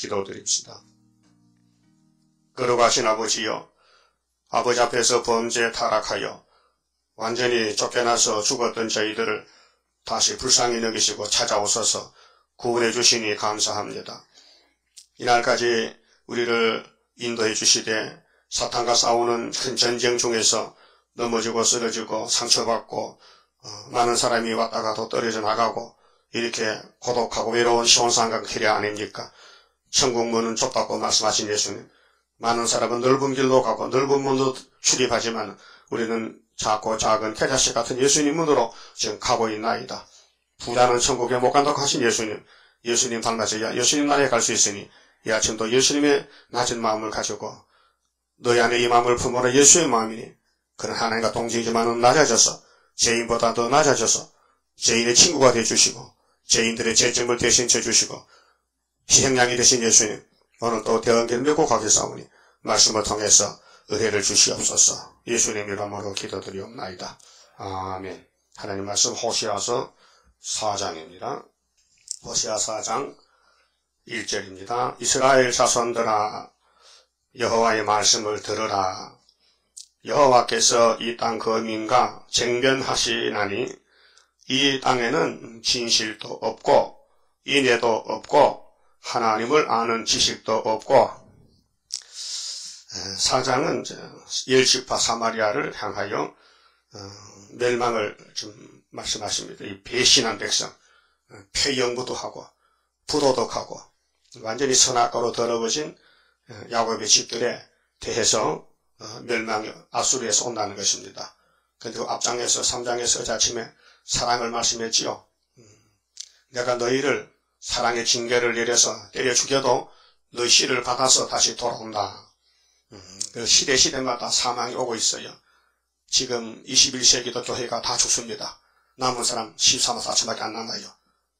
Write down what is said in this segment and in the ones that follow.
기도드립시다. 걸어가신 아버지여 아버지 앞에서 범죄 타락하여 완전히 쫓겨나서 죽었던 저희들을 다시 불쌍히 여기시고 찾아오셔서 구원해 주시니 감사합니다. 이날까지 우리를 인도해 주시되 사탄과 싸우는 큰 전쟁 중에서 넘어지고 쓰러지고 상처받고 어, 많은 사람이 왔다 가 도 떨어져 나가고 이렇게 고독하고 외로운 시온상강 길이 아닙니까? 천국 문은 좁다고 말씀하신 예수님. 많은 사람은 넓은 길로 가고 넓은 문으로 출입하지만 우리는 작고 작은 캐자씨 같은 예수님 문으로 지금 가고 있나이다. 부자는 천국에 못 간다고 하신 예수님. 예수님 닮아서야 예수님 나라에 갈 수 있으니 이 아침도 예수님의 낮은 마음을 가지고 너희 안에 이 마음을 품어라 예수의 마음이니 그런 하나님과 동정이지만은 낮아져서 죄인보다 더 낮아져서 죄인의 친구가 되어주시고 죄인들의 죄점을 대신 져주시고 희생양이 되신 예수님 오늘 또 대언기를 메고 가겠사오니 말씀을 통해서 은혜를 주시옵소서 예수님 이름으로 기도드리옵나이다. 아멘 하나님 말씀 호시아서 4장입니다. 호시아 4장 1절입니다. 이스라엘 자손들아 여호와의 말씀을 들으라. 여호와께서 이 땅 거민과 쟁변하시나니 이 땅에는 진실도 없고 인애도 없고 하나님을 아는 지식도 없고 사장은 열지파 사마리아를 향하여 어, 멸망을 좀 말씀하십니다. 이 배신한 백성, 어, 폐영부도 하고 부도도 하고 완전히 선악과로 더러워진 어, 야곱의 집들에 대해서 멸망 아수르에서 온다는 것입니다. 그리고 앞장에서 3장에서 자침에 사랑을 말씀했지요. 음, 내가 너희를 사랑의 징계를 내려서 때려 죽여도 너희 씨를 받아서 다시 돌아온다. 음, 그 시대 시대마다 사망이 오고 있어요. 지금 21세기도 교회가 다 죽습니다. 남은 사람 13, 4천밖에 안 남아요.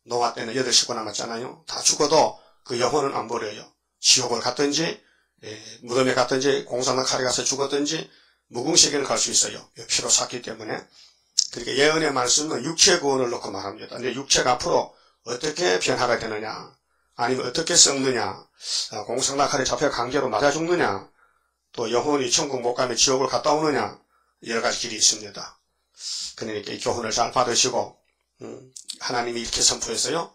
노아 때는 8 식구 남았잖아요. 다 죽어도 그 영혼은 안 버려요. 지옥을 갔든지 예, 무덤에 갔든지 공산당 칼에 가서 죽었든지 무궁세계를 갈 수 있어요. 피로 샀기 때문에 그러니까 예언의 말씀은 육체 구원을 놓고 말합니다. 근데 육체가 앞으로 어떻게 변화가 되느냐 아니면 어떻게 썩느냐 아, 공상낙하에 잡혀 강제로 맞아 죽느냐 또 영혼이 천국 못 가면 지옥을 갔다 오느냐 여러 가지 길이 있습니다. 그러니까 이 교훈을 잘 받으시고 음, 하나님이 이렇게 선포했어요.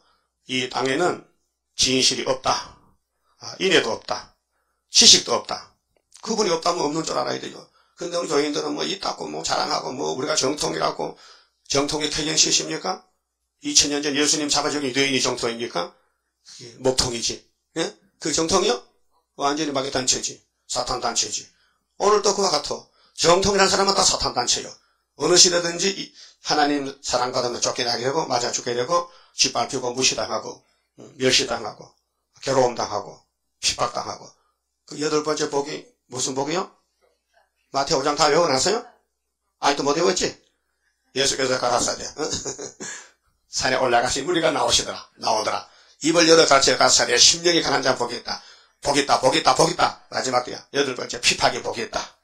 이 땅에는 진실이 없다. 아, 인애도 없다. 지식도 없다. 그분이 없다면 없는 줄 알아야 되죠. 근데 우리 교인들은 뭐 있다고 뭐 자랑하고 뭐 우리가 정통이라고 정통이 태견시십니까? 2000년 전 예수님 잡아주기 유대인이 정통입니까? 목통이지. 예? 그 정통이요? 완전히 마귀 단체지. 사탄 단체지. 오늘도 그와 같아. 정통이라는 사람은 다 사탄 단체요. 어느 시대든지 하나님 사랑받으면 쫓겨나게 되고 맞아 죽게 되고 짓밟히고 무시당하고 멸시당하고 괴로움당하고 핍박당하고 그 여덟 번째 복이 무슨 복이요? 마태오 5장 다 외워놨어요? 아직도 못 외웠지? 예수께서 가라사대 산에 올라가시 무리가 나오시더라. 나오더라. 입을 열어 닫혀 가사대 심령이 강한 자 보겠다. 보겠다 보겠다 보겠다. 마지막 때야. 여덟 번째 피파기 보겠다.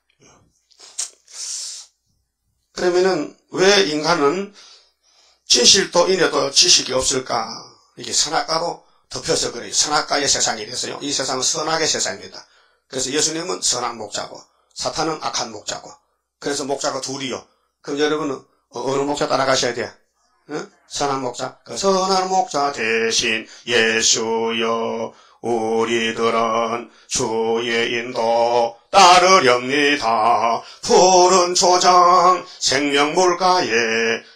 그러면은 왜 인간은 진실도 인애도 지식이 없을까? 이게 선악과로 덮여서 그래요 선악과의 세상이 됐어요. 이 세상은 선악의 세상입니다. 그래서 예수님은 선악 목자고 사탄은 악한 목자고. 그래서 목자가 둘이요. 그럼 여러분은 어느 목자 따라가셔야 돼 응? 선한 목자 그 선한 목자 대신 예수여 우리들은 주의 인도 따르렵니다. 푸른 초장 생명물가에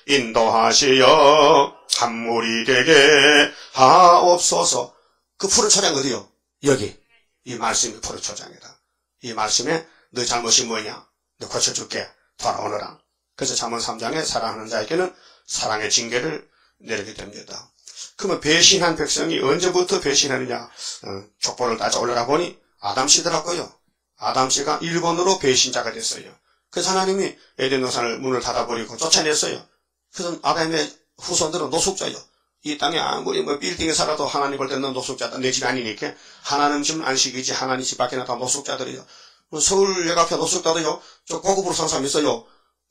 인도하시어 한물이 되게 하옵소서. 그 푸른 초장 어디요? 여기. 이 말씀이 푸른 초장이다. 이 말씀에 너 잘못이 뭐냐? 너 고쳐줄게. 돌아오너라. 그래서 잠언 3장에 사랑하는 자에게는 사랑의 징계를 내리게 됩니다. 그러면 배신한 백성이 언제부터 배신하느냐? 어, 족보를 따져 올라가 보니 아담 씨더라고요. 아담 씨가 일본으로 배신자가 됐어요. 그래서 하나님이 에덴 노산을 문을 닫아버리고 쫓아냈어요. 그래서 아담의 후손들은 노숙자요. 이 땅에 아무리 뭐 빌딩에 살아도 하나님 볼 때는 노숙자다. 내 집이 아니니까 하나님 집 안식이지 하나님 집 밖에 나다 노숙자들이요. 뭐 서울 역 앞에 노숙자도요. 저 고급으로 산 사람 있어요.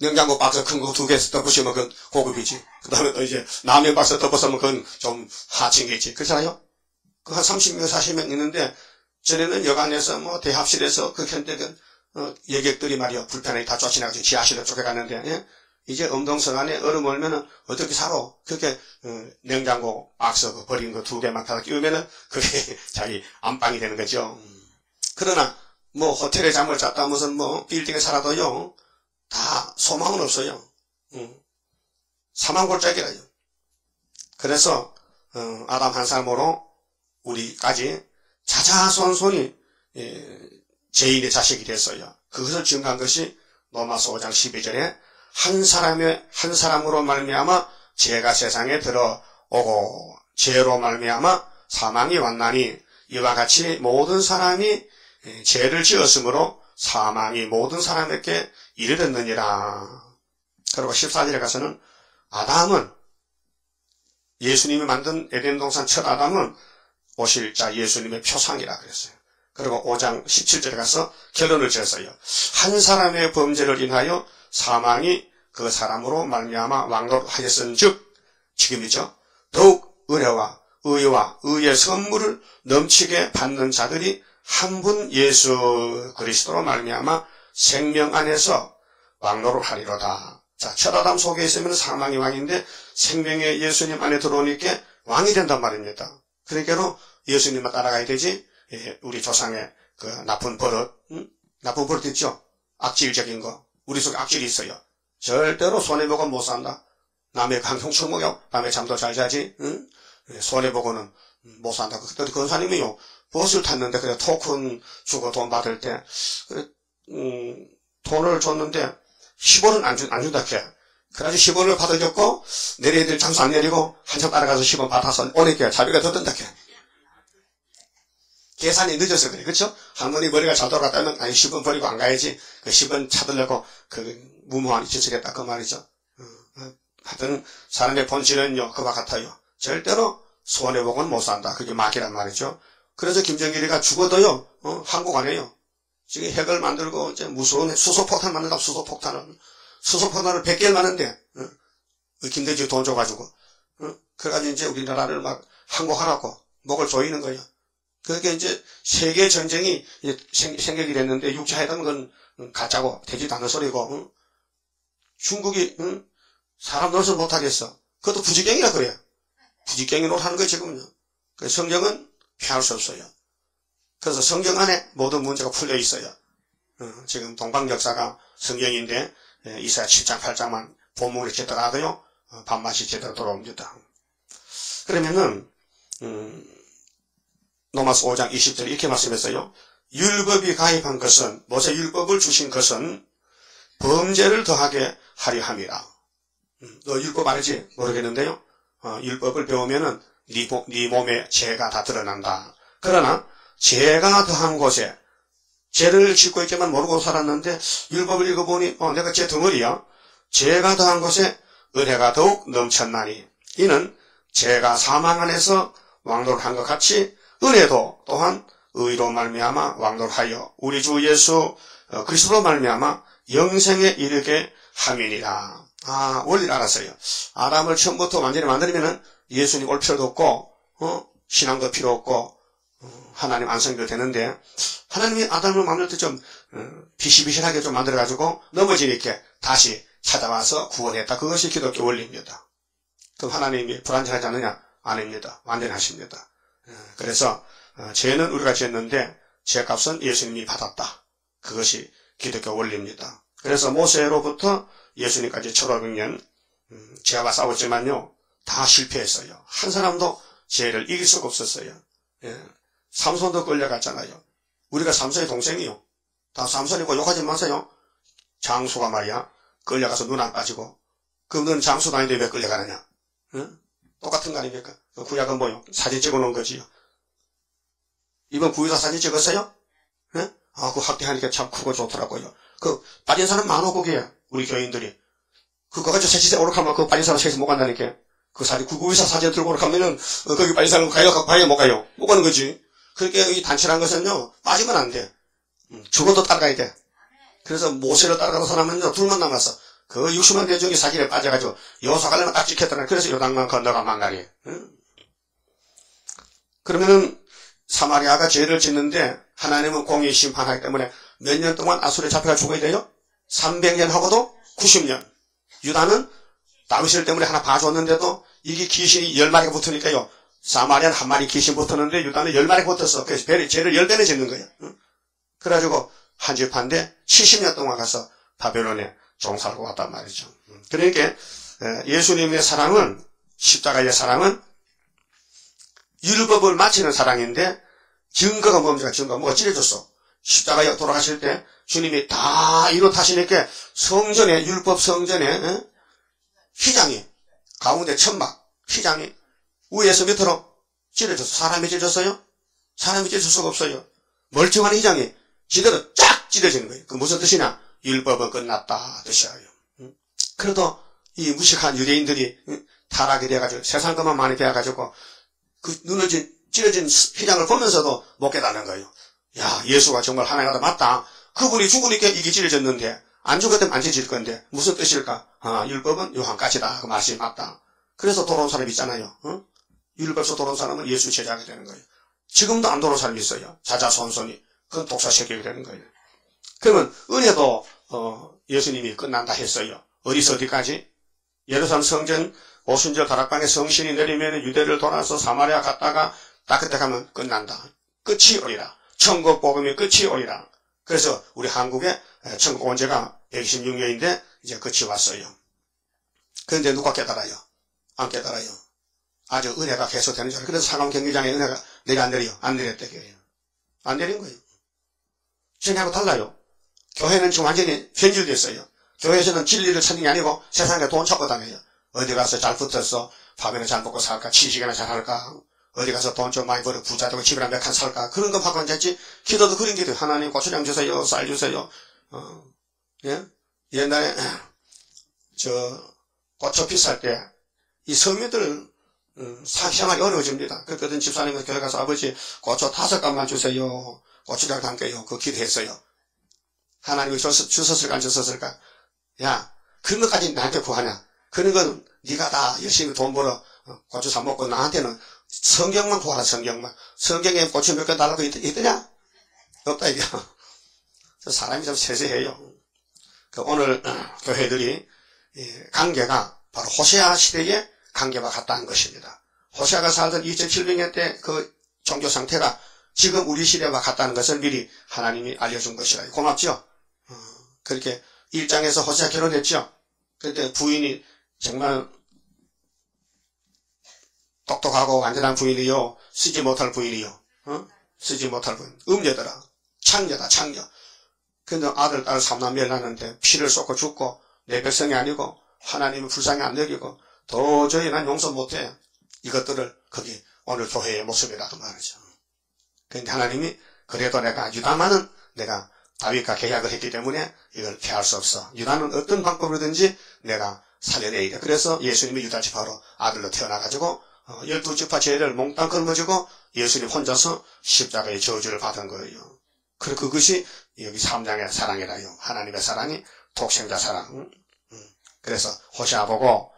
냉장고 박스 큰 거 두 개 덮으시면 그건 고급이지. 그 다음에 또 이제 라면 박스 덮었으면 그건 좀 하층이지. 그렇잖아요? 그 한 30명, 40명 있는데, 전에는 여관에서 뭐 대합실에서 그 현대근 어, 예객들이 말이요 불편하게 다 쫓아나가지고 지하실로 쫓겨갔는데 예? 이제 음동성 안에 얼음 얼면은 어떻게 살아? 그렇게 어, 냉장고 박스 그 버린 거 두 개만 다 끼우면은 그게 자기 안방이 되는 거죠. 그러나 뭐 호텔에 잠을 잤다 무슨 뭐 빌딩에 살아도요 다 소망은 없어요. 음. 사망골짜기라요. 그래서 어, 아담 한 사람으로 우리까지 자자손손이 예, 죄인의 자식이 됐어요. 그것을 증거한 것이 로마서 5장 12절에 한 사람의 한 사람으로 말미암아 죄가 세상에 들어오고 죄로 말미암아 사망이 왔나니 이와 같이 모든 사람이 예, 죄를 지었으므로 사망이 모든 사람에게 이르렀느니라. 그리고 14절에 가서는 아담은 예수님이 만든 에덴 동산 첫 아담은 오실 자 예수님의 표상이라 그랬어요. 그리고 5장 17절에 가서 결론을 지었어요. 한 사람의 범죄를 인하여 사망이 그 사람으로 말미암아 왕노하였은즉 지금이죠. 더욱 은혜와 의와 의의 선물을 넘치게 받는 자들이 한 분 예수 그리스도로 말미암아 생명 안에서 왕노를 하리로다. 자, 첫아담 속에 있으면 사망이 왕인데 생명의 예수님 안에 들어오니까 왕이 된단 말입니다. 그러니까 예수님만 따라가야 되지. 예, 우리 조상의 그 나쁜 버릇, 응? 나쁜 버릇 있죠? 악질적인 거. 우리 속에 악질이 있어요. 절대로 손해보고 못 산다. 남의 강성 출목이요. 밤에 잠도 잘 자지. 응? 예, 손해보고는 못 산다. 그때 권사님이요. 버스를 탔는데 그래 토큰 주고 돈 받을 때 그래, 음, 돈을 줬는데 10원은 안, 준, 안 준다 캐. 그래가지고 10원을 받아줬고 내려야 장수 안 내리고 한참 따라가서 10원 받아서 오니까 자비가 더 든다 캐. 계산이 늦어서 그래. 그렇죠? 할머니 머리가 잘 돌아갔다면 아니 10원 버리고 안 가야지. 그 10원 찾으려고 그 무모한 짓을 했다 그 말이죠. 어, 어. 하여튼 사람의 본질은요 그와 같아요. 절대로 손해보고는 못 산다. 그게 막이란 말이죠. 그래서 김정일이가 죽어도요 어, 한국 안 해요. 지금 핵을 만들고 이제 무서운 수소폭탄 만든다 수소폭탄을 수소폭탄을 100개를 만는데 어? 그 김대중 돈 줘가지고 어? 그래가지고 이제 우리나라를 막 항복하라고 목을 조이는 거예요. 그게 이제 세계 전쟁이 생, 생각이 됐는데 육자회담은 가짜고 되지도 않는 소리고 응? 중국이 응? 사람 노릇을 못하겠어. 그것도 부지경이라 그래요. 부지경이 노릇하는 거예요 지금은요. 그 성경은 피할 수 없어요. 그래서 성경 안에 모든 문제가 풀려 있어요. 어, 지금 동방 역사가 성경인데 예, 이사야 7장 8장만 본문을 제대로 하고요. 어, 밥맛이 제대로 돌아옵니다. 그러면은 음, 로마서 5장 20절 이렇게 말씀했어요. 율법이 가입한 것은 모세 율법을 주신 것은 범죄를 더하게 하려 함이라. 음, 너 율법 알지? 모르겠는데요. 어, 율법을 배우면은 네, 네 몸에 죄가 다 드러난다. 그러나 죄가 더한 곳에 죄를 짓고 있지만 모르고 살았는데 율법을 읽어보니 어, 내가 죄 덩어리야. 죄가 더한 곳에 은혜가 더욱 넘쳤나니 이는 죄가 사망 안에서 왕도를 것 같이 은혜도 또한 의로 말미암아 왕도하여 우리 주 예수 어, 그리스도 말미암아 영생에 이르게 함이니라. 아 원리를 알았어요. 아담을 처음부터 완전히 만들면 예수님 올 필요도 없고 어? 신앙도 필요 없고 어, 하나님 안성도 되는데 하나님이 아담을 만들 때좀 어, 비실비실하게 좀 만들어가지고 넘어지니까 다시 찾아와서 구원했다. 그것이 기독교 원리입니다. 그럼 하나님이 불안정하지 않느냐? 아닙니다. 완전하십니다. 그래서 어, 죄는 우리가 지었는데 죄값은 예수님이 받았다. 그것이 기독교 원리입니다. 그래서 모세로부터 예수님까지 1500년 음, 죄와 싸웠지만요. 다 실패했어요. 한 사람도 죄를 이길 수가 없었어요. 예. 삼손도 끌려갔잖아요. 우리가 삼손의 동생이요. 다 삼손이고 욕하지 마세요. 장수가 말이야. 끌려가서 눈 안 빠지고. 그는 장수도 아닌데 왜 끌려가느냐. 응? 똑같은 거 아닙니까? 그 구약은 뭐요? 사진 찍어 놓은 거지요. 이번 구유사 사진 찍었어요? 예? 아, 그 확대하니까 참 크고 좋더라고요. 그, 빠진 사람 많어, 거기에. 우리 교인들이. 그거 가지고 세시세 오락하면 그 빠진 사람 셋이 못 간다니까. 그 사진, 구구유사 사진 들고 오락하면은, 어, 거기 빠진 사람 가요, 가요, 못 가요. 못 가는 거지. 그러니까 이 단체란 것은요, 빠지면 안 돼. 음, 죽어도 따라가야 돼. 그래서 모세를 따라가는 사람은요, 둘만 남았어. 그 60만 대중이 사진에 빠져가지고, 여사 가려면 딱 찍혔다는 그래서 요당만 건너가 망가리. 응? 그러면은, 사마리아가 죄를 짓는데 하나님은 공의 심판하기 때문에 몇 년 동안 아수르에 잡혀가 죽어야 돼요? 300년 하고도 90년. 유다는 다윗을 때문에 하나 봐줬는데도 이게 귀신이 10마리가 붙으니까요. 사마리아는 한 마리 귀신 붙었는데 유다는 10마리 붙었어. 그래서 죄를 10배는 짓는 거예요. 그래가지고 한 집 한데 70년 동안 가서 바벨론에 종살고 왔단 말이죠. 그러니까 예수님의 사랑은 십자가의 사랑은 율법을 마치는 사랑인데 증거가 뭡니까? 증거가 뭐가 찔해줬어. 십자가에 돌아가실 때 주님이 다 이루타시니까 성전에 율법 성전에 휘장이 가운데 천막 휘장이 위에서 밑으로 찔해줬어. 사람이 찔렸어요? 사람이 찔릴 수가 없어요. 멀쩡한 휘장이 지대로 쫙 찔러지는 거예요. 그 무슨 뜻이냐? 율법은 끝났다 뜻이에요. 그래도 이 무식한 유대인들이 타락이 돼가지고 세상 것만 많이 배워가지고 그 눈을 찌러진 휘장을 보면서도 못 깨닫는 거예요. 야 예수가 정말 하나님과 맞다. 그분이 죽으니까 이게 찌러졌는데 안 죽었다면 안 찢어질 건데 무슨 뜻일까? 아, 율법은 요한까지다. 그 말씀이 맞다. 그래서 돌아온 사람 있잖아요. 어? 율법에서 돌아온 사람은 예수 제자하게 되는 거예요. 지금도 안 돌아온 사람이 있어요. 자자손손이. 그건 독사시키게 되는 거예요. 그러면 은혜도 어, 예수님이 끝난다 했어요. 어디서 어디까지? 예루살렘 성전 오순절 다락방에 성신이 내리면 유대를 돌아서 사마리아 갔다가 딱 그때 가면 끝난다. 끝이 오리라. 천국 복음이 끝이 오리라. 그래서 우리 한국에 천국 온 지가 126년인데 이제 끝이 왔어요. 그런데 누가 깨달아요? 안 깨달아요. 아주 은혜가 계속되는 줄 알아요. 그래서 상암 경기장에 은혜가 내리 안 내려요? 안 내렸대, 교회는. 안 내린 거예요. 전하고 달라요. 교회는 지금 완전히 변질됐어요. 교회에서는 진리를 찾는 게 아니고 세상에 돈 찾고 다녀요. 어디 가서 잘 붙었어. 밥이나 잘 먹고 살까? 취직이나 잘 할까? 어디 가서 돈 좀 많이 벌어 부자 되고 집이나 몇 칸 살까? 그런 거 받고 앉았지. 기도도 그런 기도. 하나님 고추장 주세요. 쌀 주세요. 어, 예? 옛날에 저 고추 비쌀 때이 서민들 음, 사생활이 어려워집니다. 그랬더니 집사님이 교회 가서 아버지 고추 다섯 간만 주세요. 고추장 담게요. 그 기도했어요. 하나님이 주셨을까 안 주셨을까? 야 그런 것까지 나한테 구하냐? 그런 건 네가 다 열심히 돈 벌어 어, 고추 사 먹고 나한테는 성경만 구하라 성경만 성경에 고추 몇 개 달라고 있, 있더냐? 없다 이게 사람이 좀 세세해요 그 오늘 어, 교회들이 관계가 바로 호세아 시대의 관계와 같다는 것입니다 호세아가 살던 2700년 때 그 종교 상태가 지금 우리 시대와 같다는 것을 미리 하나님이 알려준 것이라 고맙죠 어, 그렇게 일장에서 호세아 결혼했죠 그때 부인이 정말 똑똑하고 완전한 부인이요. 쓰지 못할 부인이요. 어? 쓰지 못할 부인. 음녀더라. 창녀다, 창녀. 근데 아들, 딸 삼남매를 낳는데 피를 쏟고 죽고 내 백성이 아니고 하나님은 불쌍히 안 여기고 도저히 난 용서 못해. 이것들을 거기 오늘 교회의 모습이라고 말이죠. 그런데 하나님이 그래도 내가 유다만은 내가 다윗과 계약을 했기 때문에 이걸 피할 수 없어. 유다는 어떤 방법으로든지 내가 살려내야 돼. 그래서 예수님이 유다 지파로 아들로 태어나가지고 어, 열두 지파 죄를 몽땅 걸머지고 예수님 혼자서 십자가의 저주를 받은 거예요. 그리고 그것이 여기 3장의 사랑이라요. 하나님의 사랑이 독생자 사랑. 그래서 호시아 보고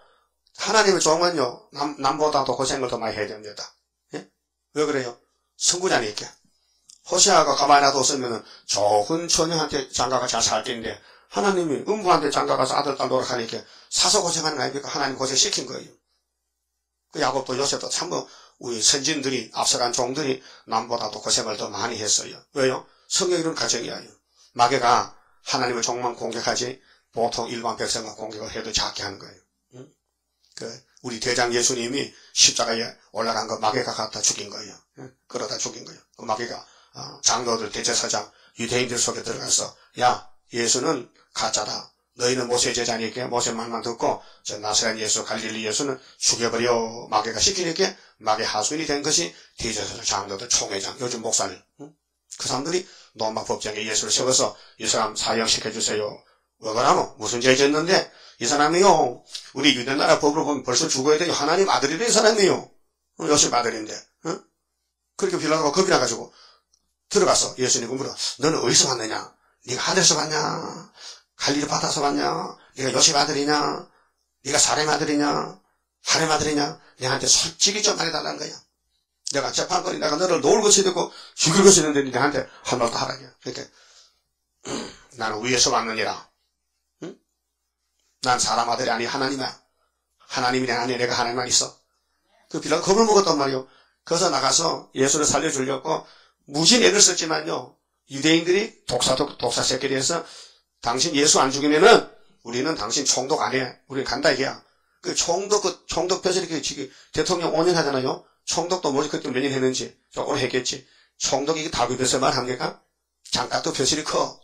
하나님의 종은요 남, 남보다도 고생을 더 많이 해야 됩니다. 예? 왜 그래요? 선구자니까. 호시아가 가만히 놔뒀으면 좋은 처녀한테 장가가 잘살 텐데 하나님이 음부한테 장가가서 아들 딸 노력하니까 사서 고생하는 거 아닙니까? 하나님 고생시킨 거예요. 그 야곱도 요셉도 참 뭐 우리 선진들이 앞서간 종들이 남보다도 고생을 더 많이 했어요. 왜요? 성경 이런 가정이에요. 마귀가 하나님의 종만 공격하지 보통 일반 백성과 공격을 해도 작게 하는 거예요. 응? 그 우리 대장 예수님이 십자가에 올라간 거 마귀가 갖다 죽인 거예요. 응? 그러다 죽인 거예요. 그 마귀가 어, 장로들 대제사장 유대인들 속에 들어가서 야 예수는 가짜다. 너희는 모세 제자니까 모세 말만 듣고 저 나사렛 예수 갈릴리 예수는 죽여버려 마귀가 시키니까 마귀 하수인이 된 것이 대제사장 장로들 총회장 요즘 목사님 응? 그 사람들이 노마 법정에 예수를 세워서 이 사람 사형시켜주세요. 왜 그러노? 무슨 죄 졌는데 이 사람이요 우리 유대 나라 법으로 보면 벌써 죽어야 돼요. 하나님 아들이된 사람이요. 요셉 아들인데 응? 그렇게 빌라도가 겁이 나가지고 들어가서 예수님 물어 너는 어디서 왔느냐? 네가 하늘에서 왔냐? 갈리를 받아서 왔냐? 네가 요셉 아들이냐? 네가 사렘 아들이냐? 하렘 아들이냐? 내한테 솔직히 좀 말해달라는 거야. 내가 재판권이 내가 너를 놓을 것이 되고 죽일 것이 있는데 내한테 한 말도 하라냐. 그렇게 나는 위에서 왔느니라. 응? 난 사람 아들이 아니 하나님이야. 하나님이 내 안에 내가 하나님만 있어. 그 빌라도 겁을 먹었단 말이요. 그래서 나가서 예수를 살려주려고 무진 애를 썼지만요. 유대인들이 독사, 독, 독사 새끼리 해서 당신 예수 안 죽이면은 우리는 당신 총독 안 해. 우리 간다 이게야. 그 총독, 그 총독 벼슬이 그 지금 대통령 5년 하잖아요. 총독도 뭐지 그때 몇 년 했는지 조금 했겠지. 총독이 이게 벼슬만 합니까? 장갑도 벼슬이 커.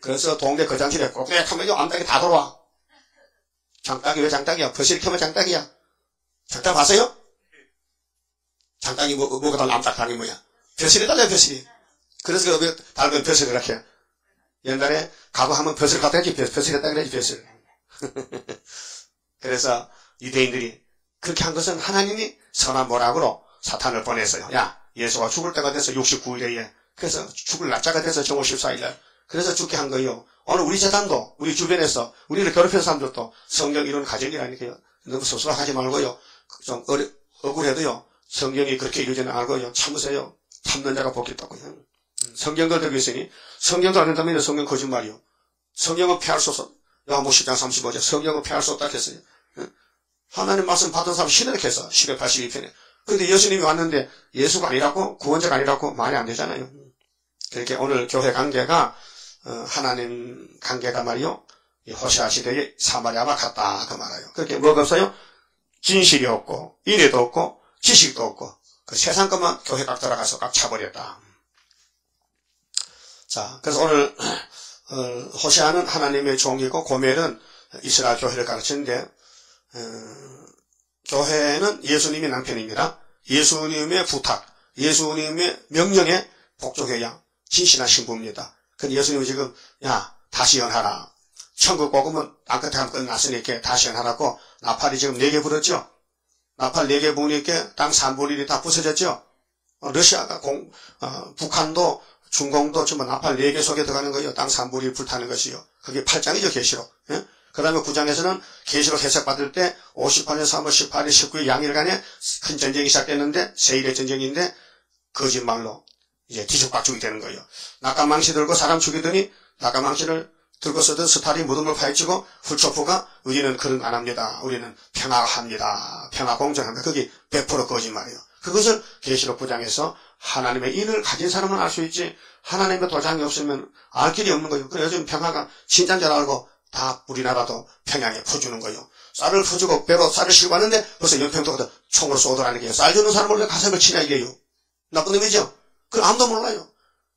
그래서 동네 거장실에 꼬백하면 안짝이 다 돌아와. 장딱이 왜 장딱이야? 벼슬이 크면 장딱이야. 장딱 봤어요? 장딱이 뭐, 뭐가 달라 암딱당이 뭐야? 벼슬이 달라요, 벼슬이. 그래서 그 달면 벼슬 이렇게. 옛날에 가구 하면 벼슬 갖다 해야지, 벼슬 갖다 그래야지, 벼슬. 그래서 유대인들이 그렇게 한 것은 하나님이 선한 모락으로 사탄을 보냈어요. 야, 예수가 죽을 때가 돼서 69일에 그래서 죽을 날짜가 돼서 정오 14일날 그래서 죽게 한 거예요. 오늘 우리 재단도 우리 주변에서 우리를 괴롭힌 사람들도 성경 이론 가정이라니까요. 너무 섭섭하지 말고요. 좀 어려, 억울해도요. 성경이 그렇게 이루어지는 알고요. 참으세요. 참는 자가 복이 있다고요. 음, 성경 걸들고 있으니 성경도 안 된다면 성경 거짓말이요. 성경은 피할 수 없어. 야뭐 10장 35절 성경은 피할 수 없다 했어요. 하나님 말씀 받은 사람 신을 했어. 1082편에. 근데 예수님이 왔는데 예수가 아니라고 구원자가 아니라고 말이 안 되잖아요. 그렇게 오늘 교회 관계가 어, 하나님 관계가 말이요. 호시아 시대의 사마리아와 같다 그 말이에요. 그렇게 뭐가 없어요? 진실이 없고 인애도 없고 지식도 없고 그 세상 것만 교회 각 들어가서 각 차버렸다. 자, 그래서 오늘 어, 호시아는 하나님의 종이고 고멜은 이스라엘 교회를 가르치는데 어, 교회는 예수님이 남편입니다. 예수님의 부탁, 예수님의 명령에 복종해야 진실한 신부입니다. 근데 예수님은 지금 야 다시 연하라. 천국 복음은 땅끝에 가면 끝났으니까 다시 연하라고 나팔이 지금 네 개 불었죠. 나팔 네 개 부니까 땅 3분의 1이 다 부서졌죠. 어, 러시아가 공, 어, 북한도 중공도 전부 나팔 4개 속에 들어가는 거예요. 땅 3분의 1 불타는 것이요. 그게 8장이죠, 계시록. 예? 그 다음에 9장에서는 계시록 해석받을 때 58년 3월 18일 19일 양일간에 큰 전쟁이 시작됐는데 세일의 전쟁인데 거짓말로 이제 뒤죽박죽이 되는 거예요. 낙가망치 들고 사람 죽이더니 낙가망치를 들고 서든 스타리 무덤을 파헤치고 훌초프가 우리는 그런 거안 합니다. 우리는 평화합니다. 평화 공정합니다. 그게 100% 거짓말이에요. 그것을 계시록 9장에서 하나님의 인을 가진 사람은 알 수 있지 하나님의 도장이 없으면 알 길이 없는 거예요. 그래서 요즘 평화가 진짠 줄 알고 다 우리나라도 평양에 퍼주는 거예요. 쌀을 퍼주고 배로 쌀을 싣고 왔는데 벌써 연평도가 총으로 쏘더라는 게요. 쌀 주는 사람을 왜 가슴을 치냐 이게요. 나쁜 놈이죠. 그 아무도 몰라요.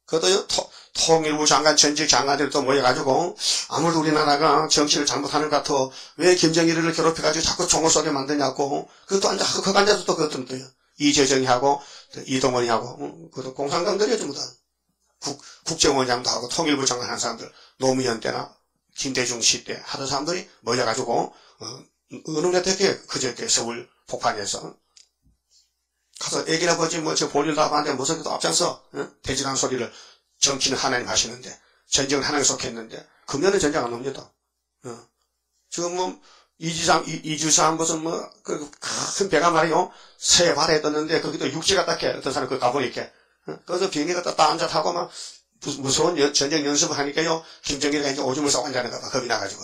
그것도 통일부 장관, 전직 장관들이 또 모여가지고 아무래도 우리나라가 정치를 잘못하는 것 같아. 왜 김정일을 괴롭혀가지고 자꾸 총을 쏘게 만드냐고. 그것도 앉아, 그 앉아서 또 그것도 또요. 이재정이 하고 이동원이 하고 그것도 공산당들이요 전부 다. 국, 국정원장도 하고 통일부 장관 한 사람들 노무현 때나 김대중 시때 하던 사람들이 모여가지고 어, 은은했게 그저께 서울 폭판에서 가서 보지 뭐저 볼일도 하고 하는데 무슨 또 앞장서 어? 대지란 소리를 정치는 하나님 하시는데 전쟁은 하나님 속했는데 금년에 전쟁 안 옵니다. 어. 지금 뭐 이주삼 이주삼 무슨 뭐그 큰 배가 말이요 새 발에 떴는데 거기도 육지가 딱해 어떤 사람 그 가보니까 어? 거기서 비행기 갖다 딱 앉아 타고 막 무서운 전쟁 연습을 하니까요 김정일이 이제 오줌을 싸고 앉아는가 봐 겁이 나가지고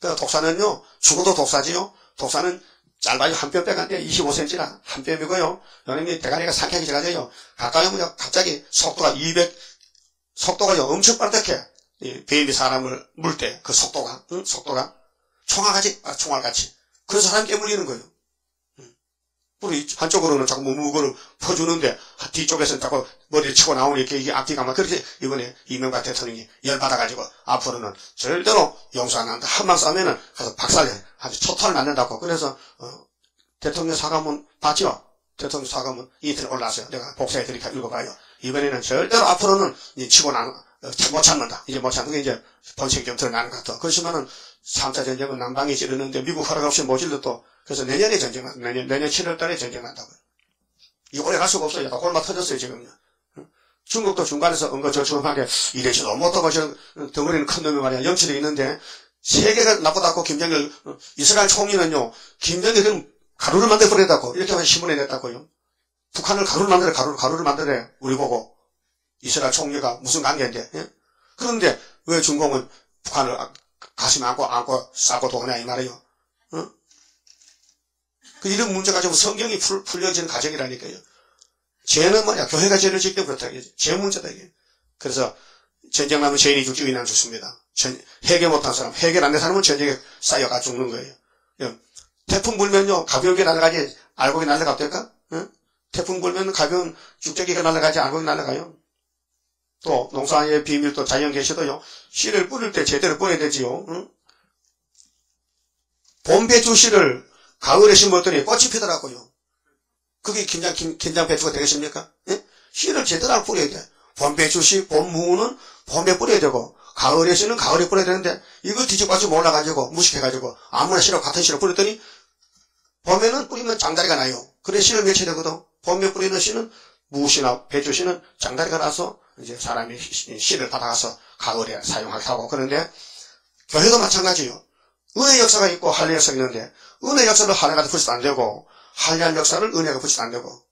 그 독사는요 죽어도 독사지요 독사는 짧아요. 한 뼘 빼간데 25cm라 한 뼘이고요. 여러분이 대가리가 상쾌하게 작아져요. 가까이 오면 갑자기 속도가 200, 속도가 엄청 빠르게 베이비 사람을 물 때 그 속도가, 응? 속도가 총알같이, 아, 총알같이. 그래서 사람이 깨물리는 거예요. 우리 한쪽으로는 자꾸 무무거를 퍼주는데 뒤쪽에서는 자꾸 머리를 치고 나오니까 이게 앞뒤가 막 그렇게 이번에 이명박 대통령이 열받아가지고 앞으로는 절대로 용서 안 한다. 한방 쏴면은 가서 박살내. 아주 초토를 맞는다고. 그래서 어, 대통령 사과문 봤죠? 대통령 사과문 이틀 올라왔어요. 내가 복사해드리니까 읽어봐요. 이번에는 절대로 앞으로는 치고 나, 어, 못 참는다. 이제 못 참는 게 이제 본색이 좀 드러나는 것 같아. 그렇지만은 3차 전쟁은 남방이 지르는데 미국 허락 없이 못 질러도 그래서 내년에 전쟁, 내년, 내년 7월 달에 전쟁한다고요. 이 오래 갈 수가 없어요. 골마 터졌어요, 지금요. 중국도 중간에서 은거저축하게 이래저래 못하고 저 덩어리는 큰 놈이 말이야. 영치도 있는데 세계가 나쁘다 고 김정일 이스라엘 총리는요. 김정일은 가루를 만들어 버렸다고 이렇게 신문에 냈다고요. 북한을 가루를 만들어, 가루를, 가루를 만들어. 우리 보고. 이스라엘 총리가 무슨 관계인데. 예? 그런데 왜 중공은 북한을 가슴에 안고, 안고, 싸고 도냐, 이 말이에요. 어? 그 이런 문제 가지고 성경이 풀, 풀려지는 과정이라니까요. 죄는 뭐냐? 교회가 죄를 짓기 그렇다. 죄 문제다, 이게. 그래서 전쟁 나면 죄인이 죽지 의인은 죽습니다. 전, 해결 못한 사람, 해결 안 된 사람은 전쟁에 쌓여가 죽는 거예요. 예. 태풍 불면요, 가벼운게 날아가지, 알곡이 날아가 될까? 응? 태풍 불면 가벼운 죽재기가 날아가지, 알곡이 날아가요. 또, 농사의 비밀 또 자연 계시도요, 씨를 뿌릴 때 제대로 뿌려야 되지요. 응? 봄 배추 씨를 가을에 심었더니 꽃이 피더라고요. 그게 김장, 김, 김장 배추가 되겠습니까? 예? 씨를 제대로 뿌려야 돼. 봄 배추 씨, 봄 무는 봄에 뿌려야 되고, 가을에 씨는 가을에 뿌려야 되는데, 이거 뒤집어서 몰라가지고, 무식해가지고, 아무나 씨로 같은 씨로 뿌렸더니, 봄에는 뿌리면 장다리가 나요. 그래 씨를 맺혀야 되거든. 봄에 뿌리는 씨는 배추 씨는 장다리가 나서, 이제 사람이 씨를 받아가서 가을에 사용하게 하고, 그런데, 교회도 마찬가지요. 은혜 역사가 있고 할례 역사가 있는데 은혜 역사를 할례가 붙이도 안 되고 할례한 역사를 은혜가 붙이도 안 되고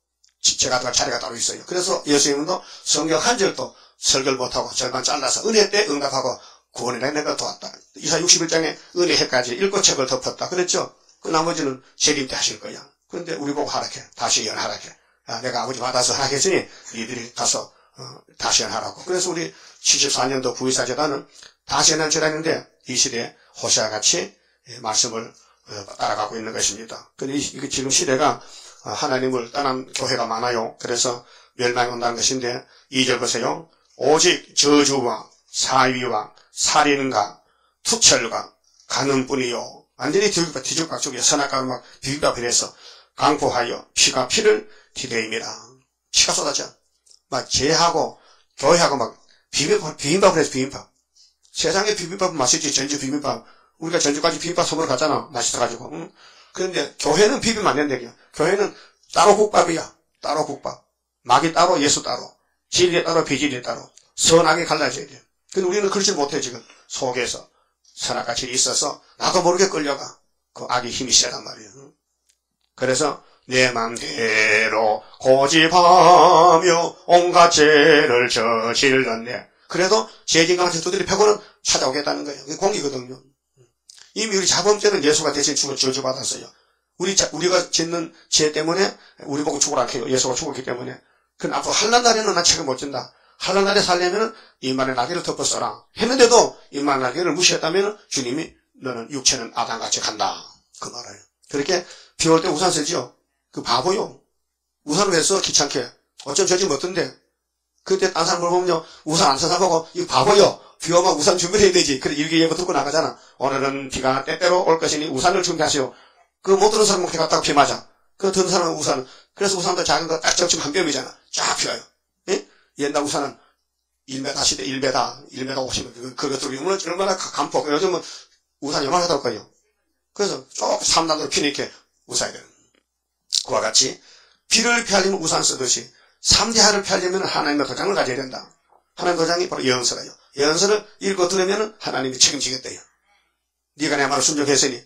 제가 들 차례가 따로 있어요. 그래서 예수님도 성경 한 절도 설교를 못하고 절반 잘라서 은혜 때 응답하고 구원이라 내가 도왔다. 이사 61장에 은혜 해까지 읽고 책을 덮었다. 그랬죠? 그 나머지는 재림 때 하실 거야. 그런데 우리 보고 하락해. 다시 연하락해. 아, 내가 아버지 받아서 하락했으니 이들이 가서 어, 다시 연하라고. 그래서 우리 74년도 부의사 재단은 다시 연한 재단인데 이 시대에 호시아 같이 예, 말씀을 어, 따라가고 있는 것입니다. 근데 이, 지금 시대가 어, 하나님을 떠난 교회가 많아요. 그래서 멸망이 온다는 것인데 2절 보세요. 오직 저주와 사위와 살인과 투철과 가는뿐이요. 완전히 뒤죽박죽에 선악과로 막 비빔밥을 해서 강포하여 피가 피를 기대입니다. 피가 쏟아져. 막 죄하고 교회하고 막 비빔밥, 비빔밥을 해서 비빔밥. 세상에 비빔밥은 맛있지. 전주 비빔밥. 우리가 전주까지 비빔밥 선으로 갔잖아. 맛있어가지고. 응? 그런데 교회는 비빔 안 된다고요. 교회는 따로 국밥이야. 따로 국밥. 막이 따로 예수 따로. 진리 따로 비진리 따로. 선악에 갈라져야 돼. 근데 우리는 그러지 못해 지금. 속에서. 선악같이 있어서 나도 모르게 끌려가. 그 악의 힘이 세단 말이에요. 그래서 내 맘대로 고집하며 온갖 죄를 저질렀네. 그래도 죄진강한 두들이 패고는 찾아오겠다는 거예요. 그게 공이거든요. 이미 우리 자범죄는 예수가 대신 죽을 저주받았어요. 우리, 자, 우리가 짓는 죄 때문에 우리 보고 죽으라 해요. 예수가 죽었기 때문에. 그럼 앞으로 한란 날에는 난 책을 못 진다. 한란 날에 살려면은 이만의 날개를 덮어 써라. 했는데도 이만의 날개를 무시했다면 주님이 너는 육체는 아담같이 간다. 그 말이에요. 그렇게 비 올 때 우산 쓰지요. 그 바보요. 우산을 해서 귀찮게. 어쩜 저지 못던데. 그때 딴 사람 물어보면요. 우산 안 써서 보고, 이거 바보요. 비 오면 우산 준비해야 되지. 그래, 일기예보 듣고 나가잖아. 오늘은 비가 때때로 올 것이니 우산을 준비하시오. 그 못 들은 사람은 비 갔다고 비 맞아. 그 든 사람은 우산. 그래서 우산도 작은 거 딱 적치면 한 뼘이잖아. 쫙 피어요. 예? 옛날 우산은 1m 시대 1m, 1m 50, 그, 그것들이 얼마나 간폭. 요즘은 우산 요만하다고 거요. 그래서 쭉 삼단으로 피니까 웃어야 되는. 그와 같이 비를 피하려면 우산 쓰듯이 삼대하를 피하려면 하나님의 도장을 가져야 된다. 하나님 도장이 바로 예언서라요. 예언서를 읽고 들으면 하나님이 책임지겠대요. 네가 내 말을 순종했으니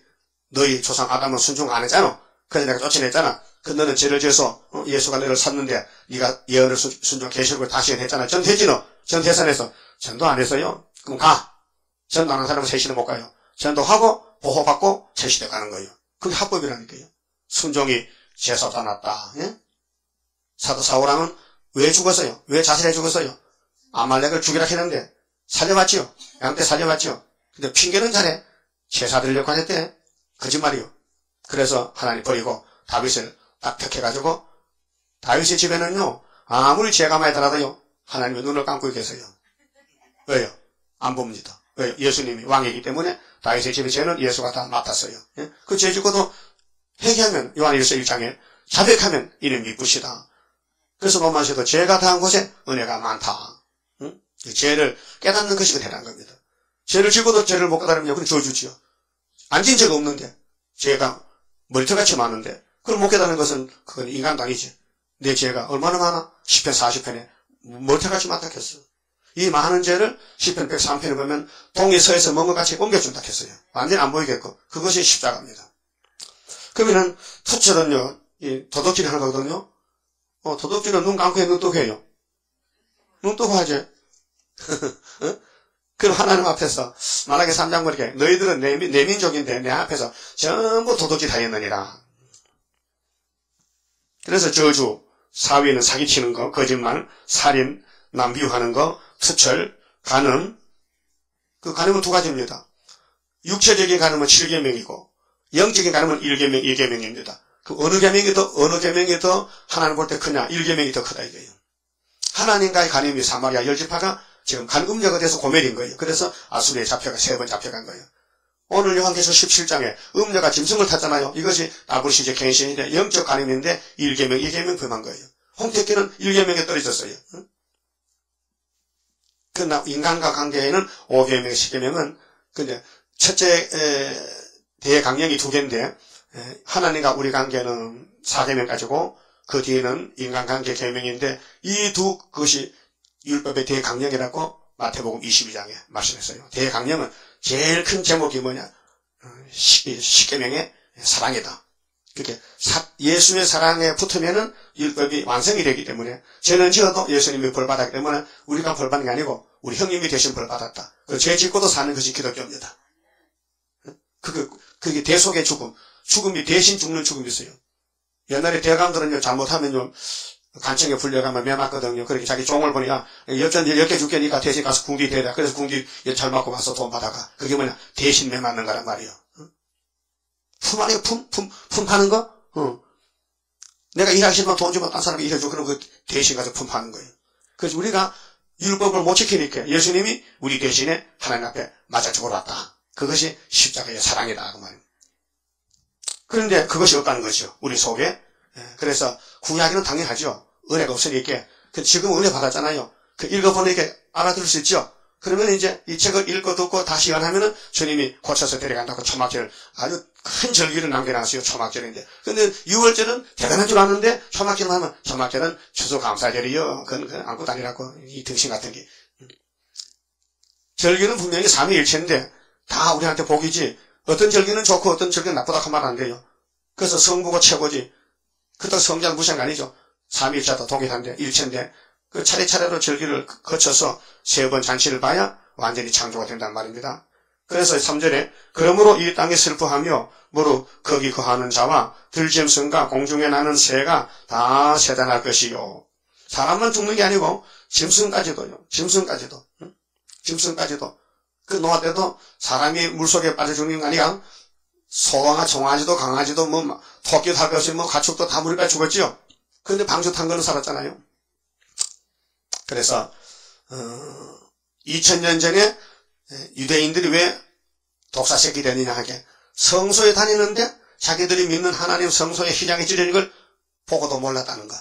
너희 조상 아담은 순종 안 했잖아. 그래서 내가 쫓아냈잖아. 그 너는 죄를 지어서 어, 예수가 너를 샀는데 네가 예언을 순종 계시록을 다시 했잖아. 전 되지 너. 전 대산에서 전도 안 했어요. 그럼 가. 전도 안 한 사람은 세시는 못 가요. 전도하고 보호받고 세시대 가는 거예요. 그게 합법이라니까요. 순종이 제사도 났다. 예? 사도 사울왕은 왜 죽었어요? 왜 자살해 죽었어요? 아말렉을 죽이라 했는데 살려봤지요. 양때 살려봤지요. 근데 핑계는 잘해. 제사 드리려고 하셨대. 거짓말이요. 그래서 하나님 버리고 다윗을 딱 택해가지고 다윗의 집에는요. 아무리 죄가 많이 들어도요. 하나님의 눈을 감고 계세요. 왜요? 안 봅니다. 왜요? 예수님이 왕이기 때문에 다윗의 집의 죄는 예수가 다 맡았어요. 예? 그죄 짓고도 회개하면 요한일서 1장에 자백하면 이는 미쁘시다. 그래서 로마서도 죄가 당한 곳에 은혜가 많다. 응? 죄를 깨닫는 것이 은혜란 겁니다. 죄를 지고도 죄를 못 깨달으면 그건 저주지요. 앉은 죄가 없는데 죄가 멀터같이 많은데 그걸 못 깨닫는 것은 그건 인간당이지. 내 죄가 얼마나 많아? 10편 40편에 멀터같이 많다 했어. 이 많은 죄를 10편 103편에 보면 동이 서에서 먼 것 같이 옮겨준다 했어요. 완전히 안 보이겠고 그것이 십자가입니다. 그러면은 투철은요 이 도덕질이 하는 거거든요. 어, 도둑질은 눈 감고 해, 눈 뜨고 해요. 눈 뜨고 하지. 어? 그럼 하나님 앞에서 만약에 삼장거리게 너희들은 내, 내 민족인데 내 앞에서 전부 도둑질 하였느니라. 그래서 저주, 사위는 사기치는 거, 거짓말, 살인, 남비유하는 거, 수철, 간음. 그 간음은 두 가지입니다. 육체적인 간음은 7계명이고 영적인 간음은 1계명, 2계명입니다. 그 어느 계명이 더 어느 계명이 더 하나님 볼 때 크냐? 1계명이 더 크다 이거예요. 하나님과의 간음이 사마리아 열지파가 지금 간음녀가 돼서 고멜인 거예요. 그래서 아수리에 잡혀가 세 번 잡혀간 거예요. 오늘 요한계서 17장에 음녀가 짐승을 탔잖아요. 이것이 나불시제 갱신인데 영적 간음인데 1계명, 2계명 범한 거예요. 홍태기는 1계명에 떨어졌어요. 그러나 인간과 관계에는 5계명, 10계명은 근데 첫째 대강령이 두 개인데 하나님과 우리 관계는 4계명까지고 그 뒤에는 인간관계 계명인데 이 두 것이 율법의 대강령이라고 마태복음 22장에 말씀했어요. 대강령은 제일 큰 제목이 뭐냐? 어, 십계명의 사랑이다. 그렇게 예수의 사랑에 붙으면은 율법이 완성이 되기 때문에 저는 지어도 예수님이 벌 받았기 때문에 우리가 벌 받는 게 아니고 우리 형님이 대신 벌 받았다. 죄 짓고도 사는 것이 기독교입니다. 그게, 그게 대속의 죽음. 죽음이 대신 죽는 죽음이 있어요. 옛날에 대감들은요, 잘못하면요, 간청에 불려가면 매 맞거든요. 그렇게 자기 종을 보니까 여전 10개 줄게니까 대신 가서 궁디 대라. 그래서 궁디 잘 맞고 가서 돈 받아가. 그게 뭐냐? 대신 매 맞는 거란 말이에요. 품 아니에요? 품? 품? 품 파는 거? 어. 내가 일하기 싫으면 돈 주면 딴 사람이 일해줘. 그럼 그 대신 가서 품 파는 거예요. 그래서 우리가 율법을 못 지키니까 예수님이 우리 대신에 하나님 앞에 맞아 죽어놨다. 그것이 십자가의 사랑이다. 그 말입니다. 그런데 그것이 없다는 거죠. 우리 속에. 예, 그래서 구약에는 당연하죠. 은혜가 없으니까. 그 지금 은혜 받았잖아요. 그 읽어보니까 알아들을 수 있죠. 그러면 이제 이 책을 읽고 듣고 다시 연하면은 주님이 고쳐서 데려간다고 초막절 아주 큰 절기를 남겨놨어요. 초막절인데. 근데 6월절은 대단한 줄 아는데 초막절 하면 초막절은 추수감사절이요. 그건, 그건 안고 다니라고 이 등신 같은 게. 절기는 분명히 삼위일체인데 다 우리한테 복이지. 어떤 절기는 좋고 어떤 절기는 나쁘다 하면 안 돼요. 그래서 성부가 최고지. 그렇다고 성장 무시한 거 아니죠. 삼일자도 동일한데 일체인데 그 차례차례로 절기를 거쳐서 세 번 잔치를 봐야 완전히 창조가 된단 말입니다. 그래서 3절에 그러므로 이 땅에 슬퍼하며 무릎 거기 거하는 자와 들짐승과 공중에 나는 새가 다 세단할 것이요. 사람만 죽는 게 아니고 짐승까지도요. 짐승까지도. 응? 짐승까지도. 그 노아 때도 사람이 물속에 빠져 죽는 거 아니야? 소가 종아지도 강아지도 뭐 토끼도 할 것이 뭐 가축도 다 물에 빠져 죽었지요. 그런데 방주 탄 거는 살았잖아요. 그래서 어, 2000년 전에 유대인들이 왜 독사새끼 되느냐 하게 성소에 다니는데 자기들이 믿는 하나님 성소에 희장이 찌르는 걸 보고도 몰랐다는 거.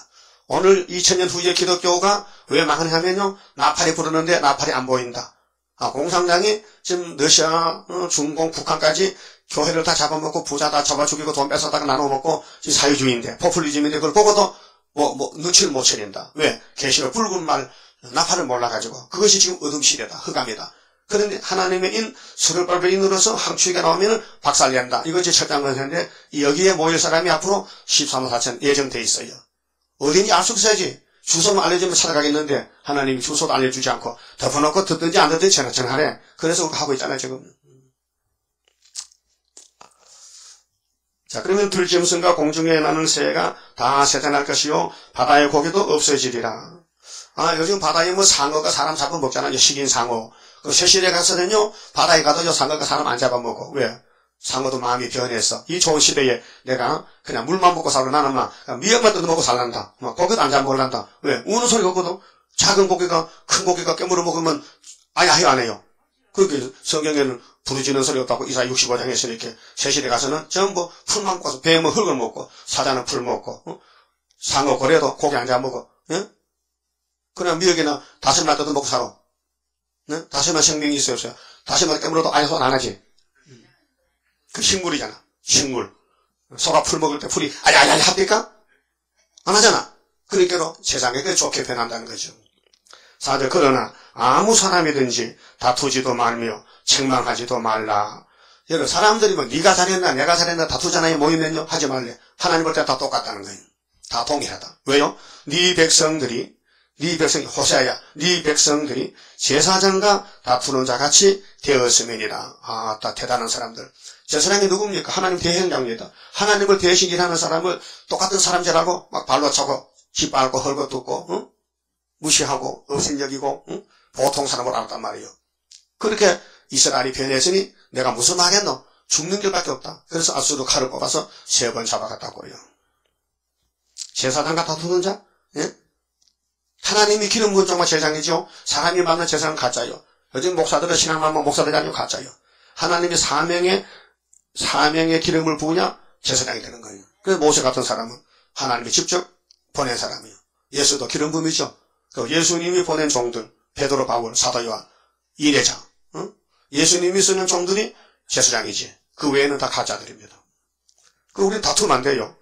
오늘 2000년 후에 기독교가 왜 망하냐면요. 나팔이 부르는데 나팔이 안 보인다. 아, 공산당이 지금 러시아, 어, 중공, 북한까지 교회를 다 잡아먹고 부자 다 잡아 죽이고 돈 뺏어다가 나눠 먹고 사회주의인데 포퓰리즘인데 그걸 보고도 뭐, 뭐 눈치를 못 차린다. 왜? 계시로 붉은 말 나팔을 몰라가지고 그것이 지금 어둠 시대다. 흑암이다. 그런데 하나님의 인 수를 밟을 인으로서 항추위가 나오면 박살낸다. 이것이 첫장 건인데 여기에 모일 사람이 앞으로 13만 4천 예정돼 있어요. 어딘지 알 수 있어야지. 주소만 알려주면 찾아가겠는데 하나님이 주소도 알려주지 않고 덮어놓고 듣든지 안 듣든지 전화, 전화하래. 그래서 우리 하고 있잖아요 지금. 자 그러면 들짐승과 공중에 나는 새가 다 세단할 것이요 바다의 고기도 없어지리라. 아 요즘 바다에 뭐 상어가 사람 잡아먹잖아요. 식인 상어. 그 세실에 가서는요 바다에 가도 상어가 사람 안 잡아먹어. 왜? 상어도 마음이 변해서 이 좋은 시대에 내가 그냥 물만 먹고 살고 나는 막 미역만 뜯어 먹고 살란다. 막 고기도 안 잡먹을란다. 왜? 우는 소리가 없거든. 작은 고기가 큰 고기가 깨물어 먹으면 아예 아예 안 해요. 그렇게 성경에는 부르짖는 소리 없다고 이사 65장에서 이렇게 세실에 가서는 전부 풀만 먹고 뱀은 흙을 먹고 사자는 풀 먹고 어? 상어 고래도 고기 안 잡먹어. 예? 그냥 미역이나 다시마 뜯어 먹고 살아. 네? 다시마 생명이 있어요? 다시마 깨물어도 아예 손안 하지. 그 식물이잖아. 식물. 소가 풀 먹을 때 풀이 아야야야 합니까? 안 하잖아. 그러니까 세상에 그 좋게 변한다는 거죠. 사절 그러나 아무 사람이든지 다투지도 말며 책망하지도 말라. 여러분 사람들이 뭐 네가 잘했나 내가 잘했나 다투잖아요 모이면요 하지 말래. 하나님 볼 때 다 똑같다는 거예요. 다 동일하다. 왜요? 네 백성들이 네 백성이 호세아야 네 백성들이 제사장과 다투는 자 같이 되었으면이라. 아, 다 대단한 사람들. 제사장이 누굽니까? 하나님 대행장입니다. 하나님을 대신 일하는 사람을 똑같은 사람들하고 막 발로 차고 짓밟고 헐거 뜯고 응? 무시하고 없인여기고 응? 보통 사람을 알았단 말이에요. 그렇게 이스라엘이 변했으니 내가 무슨 말했노? 죽는 길밖에 없다. 그래서 아수르 칼을 뽑아서 세 번 잡아갔다고요. 제사장 같아 두는 자? 예? 하나님이 기름 부은 정말 제사장이죠. 사람이 만든 제사는 가짜요. 요즘 목사들은 신앙만 목사들이 아니고 가짜요. 하나님이 사명에 사명의 기름을 부으냐 제사장이 되는 거예요. 그래서 모세 같은 사람은 하나님이 직접 보낸 사람이에요. 예수도 기름 부음이죠. 그 예수님이 보낸 종들 베드로 바울 사도 요한 이례자 어? 예수님이 쓰는 종들이 제사장이지. 그 외에는 다 가짜들입니다. 그 우리 다투면 안 돼요.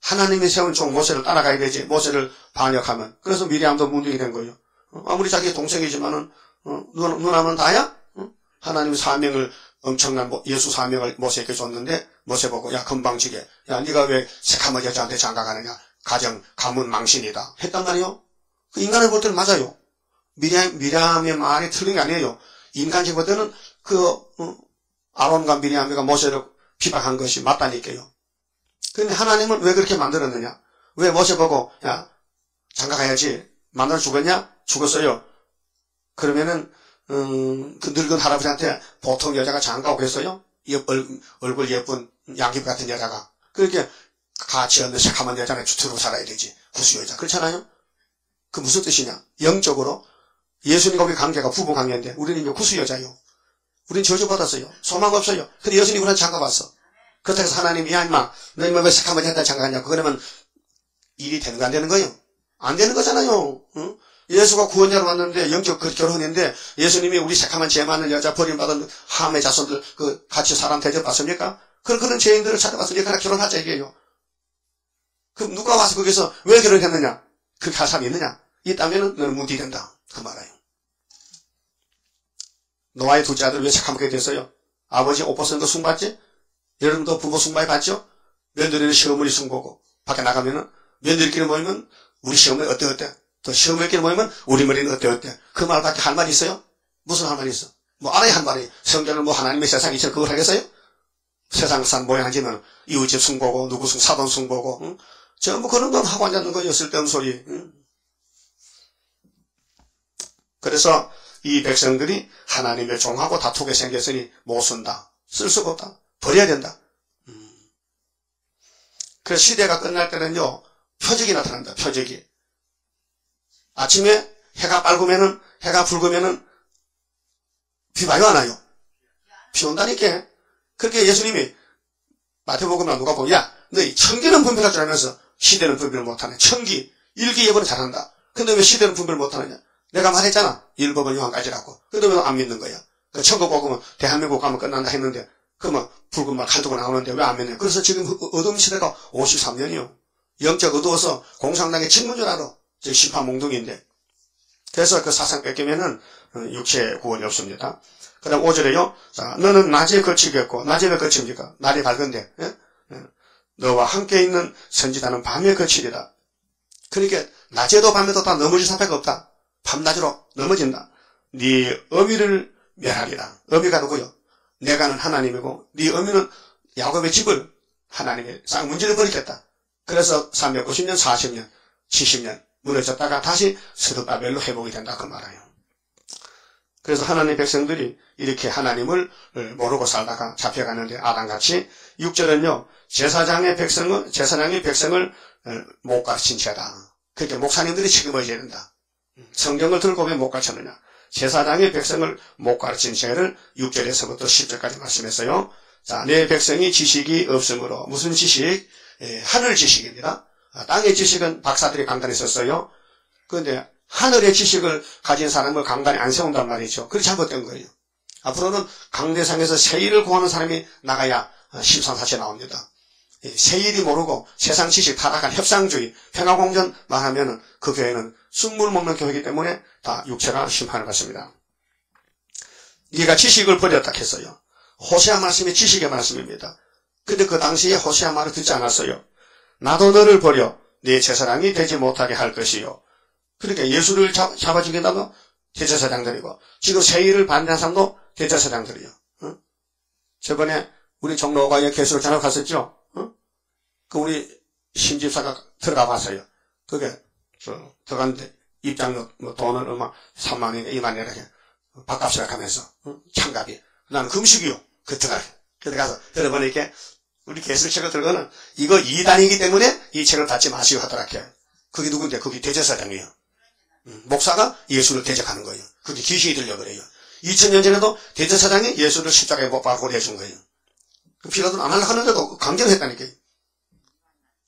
하나님이 세운 종 모세를 따라가야 되지. 모세를 반역하면. 그래서 미리암도 문둥이 된 거예요. 어, 아무리 자기 동생이지만은 어, 누나는 다야? 어? 하나님의 사명을 엄청난 예수 사명을 모세에게 줬는데 모세 보고 야 금방지게 야 네가 왜 새카만 여자한테 장가가느냐 가정 가문 망신이다 했단 말이요. 그 인간을 볼 때는 맞아요. 미리암, 미리암의 말이 틀린 게 아니에요. 인간식 볼 때는 그 어, 아론과 미리암이가 모세를 비박한 것이 맞다니까요. 그런데 하나님은 왜 그렇게 만들었느냐? 왜 모세 보고 야 장가 가야지 만들어 죽었냐? 죽었어요. 그러면은 음, 그 늙은 할아버지한테 보통 여자가 장가 오겠어요? 얼굴 예쁜 양귀비 같은 여자가 그렇게 같이 없는 새카만 여자는 주투로 살아야 되지 구수 여자 그렇잖아요? 그 무슨 뜻이냐? 영적으로 예수님과 우리 관계가 부부 관계인데 우리는 이제 구수 여자요. 우린 저주받았어요. 소망 없어요. 근데 예수님 우리한테 장가봤어. 그렇다고 해서 하나님이 야 임마 너 임마 왜 잠깐만 했다 장가냐고 그러면 일이 되는 거 안 되는 거예요? 안 되는 거잖아요. 응? 예수가 구원자로 왔는데 영적 그 결혼인데 예수님이 우리 새카만 죄 많은 여자 버림받은 함의 자손들 그 같이 사람 대접받습니까? 그런 그런 죄인들을 찾아봤으니까 하나 결혼하자 이게요. 그럼 누가 와서 거기서 왜 결혼했느냐? 할 사람이 있느냐? 있다면 너는 문제된다. 그 말이에요. 노아의 둘째 아들 왜 착함하게 됐어요? 아버지 오퍼선도 숭봤지? 여러분도 부모 숭바에 봤죠? 며느리는 시어머니 숭보고 밖에 나가면은 며느리끼리 모이면 우리 시어머니 어때 어때? 또 시어머니끼리 모이면 우리 머리는 어때 어때? 그 말밖에 할 말이 있어요? 무슨 할 말이 있어? 뭐 알아야 할 말이 성경을 뭐 하나님의 세상이 있어 그걸 하겠어요? 세상 산 모양지는 이웃집 숭보고 누구 숭 사돈 숭보고 응? 전부 그런 건 하고 앉았는 거예요 쓸데없는 소리 응? 그래서 이 백성들이 하나님의 종하고 다투게 생겼으니 못 쓴다. 쓸 수가 없다. 버려야 된다. 음. 그 시대가 끝날 때는요, 표적이 나타난다, 표적이. 아침에 해가 빨구면은, 해가 붉으면은, 비 많이 와나요? 비 온다니까. 그렇게 예수님이 마태복음에 누가 보면, 야, 너희 천기는 분별할 줄 알면서 시대는 분별 못하네. 천기, 일기 예보는 잘한다. 근데 왜 시대는 분별 못하느냐? 내가 말했잖아. 율법은 요한까지라고. 근데 왜 안 믿는 거야? 그 천국 복음은 대한민국 가면 끝난다 했는데 그러면 붉은 말 칼두고 나오는데 왜 안 믿냐? 그래서 지금 어둠 시대가 53년이요. 영적 어두워서 공산당의 친문줄 알아. 즉 심판몽둥인데. 그래서 그 사상 뺏기면은 어, 육체 구원이 없습니다. 그 다음 5절에요. 자, 너는 낮에 거치겠고, 낮에 왜 거칩니까? 날이 밝은데, 예? 예. 너와 함께 있는 선지자는 밤에 거치리다. 그러니까, 낮에도 밤에도 다 넘어질 수밖에 없다. 밤낮으로 넘어진다. 네 어미를 멸하리라. 어미가 누구요? 내가는 하나님이고 네 어미는 야곱의 집을 하나님의 쌍문지를 버리겠다. 그래서 350년, 40년, 70년 무너졌다가 다시 스드바벨로 회복이 된다 그 말이에요. 그래서 하나님 백성들이 이렇게 하나님을 모르고 살다가 잡혀가는데 아담같이 6절은요 제사장의 백성은 제사장의 백성을 못 가르친 죄다. 그렇게 목사님들이 책임을 져야 된다. 성경을 들고 왜 못 가르쳤느냐? 제사장의 백성을 못 가르친 죄를 6절에서부터 10절까지 말씀했어요. 자, 내 백성이 지식이 없으므로 무슨 지식? 예, 하늘 지식입니다. 아, 땅의 지식은 박사들이 강단에 썼어요. 그런데 하늘의 지식을 가진 사람을 강단에 안 세운단 말이죠. 그게 잘못된 거예요. 앞으로는 강대상에서 세일을 구하는 사람이 나가야 심산사체 나옵니다. 예, 세일이 모르고 세상 지식 타락한 협상주의, 평화공전 말하면 그 교회는 쑥물 먹는 교회이기 때문에 다 육체가 심판을 받습니다. 네가 지식을 버렸다 했어요. 호세아 말씀이 지식의 말씀입니다. 근데 그 당시에 호세아 말을 듣지 않았어요. 나도 너를 버려 내 제사장이 되지 못하게 할 것이요. 그러니까 예수를 잡, 잡아주겠다고 대제사장들이고 지금 세일을 반대한 사람도 대제사장들이요. 어? 저번에 우리 종로가에 개수를 전화 갔었죠. 어? 그 우리 신집사가 들어가 봤어요. 그게 저 들어갔는데 입장료 뭐 돈을 얼마 3만 원이나 2만 원이나 밥값을 하면서 어? 창갑이 나는 금식이요. 그 들어가 들어가서 들어보니까 우리 개수 책을 들고는 이거 이단이기 때문에 이 책을 받지 마시오 하더라케. 그게 누군데? 그게 대제사장이에요. 음, 목사가 예수를 대적하는 거예요. 그게 귀신이 들려 그래요. 2000년 전에도 대제사장이 예수를 십자가에 못 박고 해준 거예요. 그 피라도는 안 하려고 하는데도 강제로 했다니까요.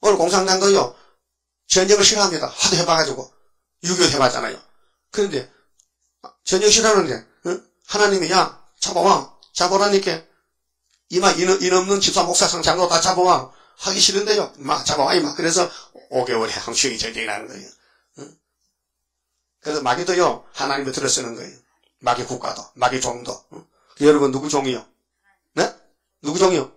오늘 공산당도요, 전쟁을 싫어합니다. 하도 해봐가지고. 6.25 해봤잖아요. 그런데, 전쟁 싫어하는데, 응? 하나님이, 야, 잡아와. 잡아라니까. 이마, 인, 인 없는 집사 목사상 장로 다 잡아와. 하기 싫은데요. 막 잡아와, 이마. 그래서 5개월에 항시이 전쟁이 나는 거예요. 응? 그래서 마귀도요, 하나님을 들어 쓰는 거예요. 마귀 국가도, 마귀 종도. 응? 여러분, 누구 종이요? 네? 누구 종이요?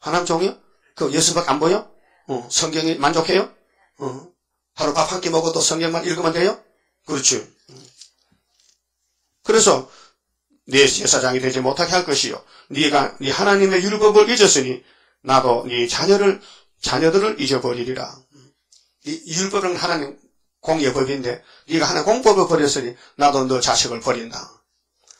하나님 종이요? 그 예수밖에 안 보여? 어, 성경이 만족해요? 어, 하루 밥 한 끼 먹어도 성경만 읽으면 돼요? 그렇죠. 그래서 네 제사장이 되지 못하게 할 것이요. 네가 네 하나님의 율법을 잊었으니 나도 네 자녀를 자녀들을 잊어버리리라. 이 율법은 하나님 공예법인데 네가 하나님 공법을 버렸으니 나도 너 자식을 버린다.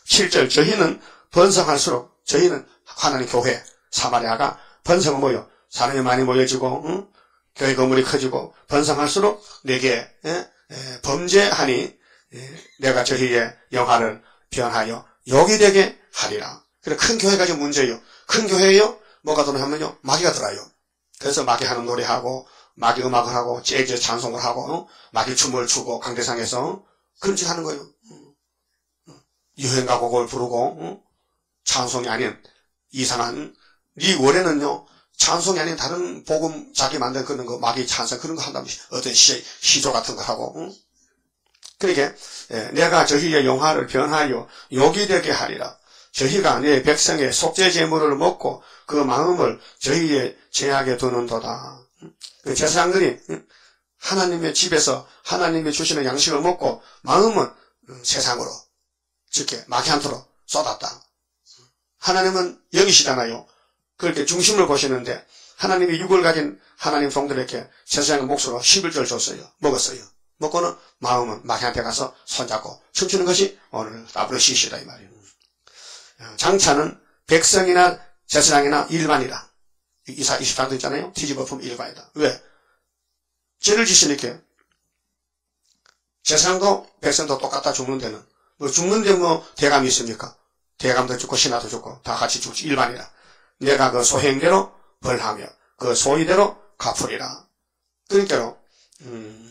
7절 저희는 번성할수록 저희는 하나님 교회 사마리아가 번성을 모여 사람이 많이 모여지고 응? 교회 건물이 커지고 번성할수록 내게 에? 에, 범죄하니 에, 내가 저희의 영화를 변하여 욕이 되게 하리라. 그래 큰 교회가 좀 문제예요. 큰 교회에요. 뭐가 들어오면요 마귀가 들어요. 그래서 마귀 하는 노래하고 마귀 음악을 하고 재즈 찬송을 하고 어? 마귀 춤을 추고 강대상에서 그런 짓 하는 거예요. 유행 가 곡을 부르고 어? 찬송이 아닌 이상한 네 원래는요 찬송이 아닌 다른 복음 자기 만든 그런 거 마귀 찬송 그런 거 한다면 어떤 시, 시조 같은 거 하고 응? 그러게 예, 내가 저희의 영화를 변하여 욕이 되게 하리라 저희가 내 백성의 속죄 제물을 먹고 그 마음을 저희의 제약에 두는도다 그 제사장들이 하나님의 집에서 하나님이 주시는 양식을 먹고 마음은 세상으로 즉게 마귀한테로 쏟았다 하나님은 영이시잖아요 그렇게 중심을 보시는데 하나님이 육을 가진 하나님 종들에게 세상의 몫으로 11절 줬어요. 먹었어요. 먹고는 마음은 마귀한테 가서 손잡고 춤추는 것이 오늘 시시다 이 말이에요. 장차는 백성이나 제사장이나 일반이다. 이사 23도 있잖아요. 뒤집어품 일반이다. 왜? 죄를 지시니까 제사장도 백성도 똑같다 죽는 데는 뭐 죽는 데 뭐 대감이 있습니까? 대감도 죽고 신하도 죽고 다 같이 죽지 일반이라. 내가 그 소행대로 벌하며 그 소위대로 갚으리라. 그러니까 음,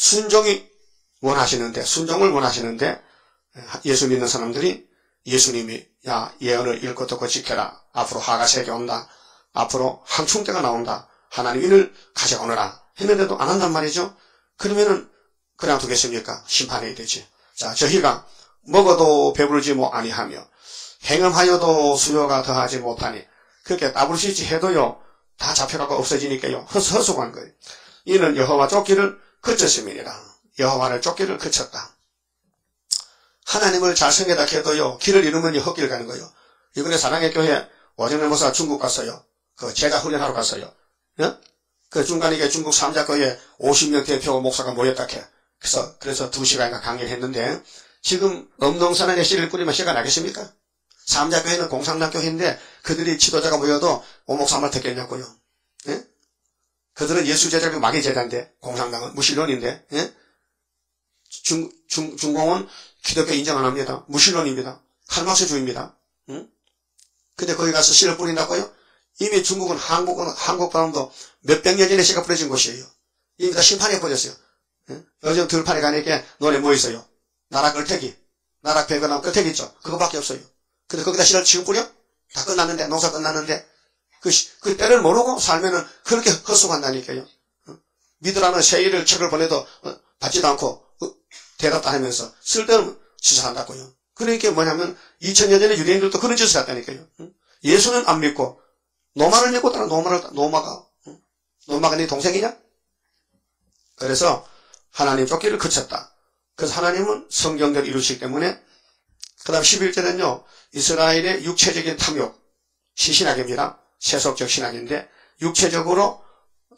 순종이 원하시는데 순종을 원하시는데 예수 믿는 사람들이 예수님이 야 예언을 읽고 듣고 지켜라. 앞으로 하가 세계 온다. 앞으로 항충 때가 나온다. 하나님 인을 가져오너라. 했는데도 안 한단 말이죠. 그러면은 그냥 두겠습니까? 심판해야 되지. 자 저희가 먹어도 배부르지 뭐 아니하며 행음하여도 수요가 더하지 못하니 그렇게 따블시지 해도요 다 잡혀가고 없어지니까요 허수, 허수한 거예요. 이는 여호와 쫓기를 그쳤음이니라. 여호와를 쫓기를 그쳤다. 하나님을 잘 섬기다 해도요 길을 잃으면 헛길 가는 거예요. 이번에 사랑의 교회 오정래 모사 중국 갔어요. 그 제자 훈련하러 갔어요. 어? 그 중간에 이게 중국 삼자교회 50명 대표 목사가 모였다 해. 그래서 그래서 두 시간인가 강의를 했는데 지금 엄동산에 씨를 뿌리면 씨가 나겠습니까? 삼자교회는 공산당 교회인데 그들이 지도자가 모여도 오목삼을 듣겠냐고요. 예? 그들은 예수 제자고 마귀 제자인데 공산당은 무신론인데 예? 중, 중, 중공은 기독교 인정 안 합니다. 무신론입니다. 할막스주의입니다. 응? 근데 거기 가서 씨를 뿌린다고요? 이미 중국은 한국은 한국 사람도 몇백 년 전에 씨가 뿌려진 곳이에요. 이미 다 심판해 버렸어요. 예? 요즘 들판에 가니까 노래 뭐 있어요? 나락 끌태기. 나락 배거나 끌태기 있죠. 그거밖에 없어요. 근데 거기다 씨를 지금 뿌려? 다 끝났는데, 농사 끝났는데, 그, 그 때를 모르고 살면은 그렇게 헛수간다니까요. 어? 믿으라는 세일을 책을 보내도 어, 받지도 않고, 어, 대답도 하면서 쓸데없는 짓을 한다고요. 그러니까 뭐냐면, 2000년 전에 유대인들도 그런 짓을 했다니까요. 예수는 안 믿고, 노마를 믿고 따라 노마를, 노마가, 노마가 네 동생이냐? 그래서 하나님 쫓기를 그쳤다. 그래서 하나님은 성경대로 이루시기 때문에 그 다음 11절은요. 이스라엘의 육체적인 탐욕 시신학입니다. 세속적 신학인데 육체적으로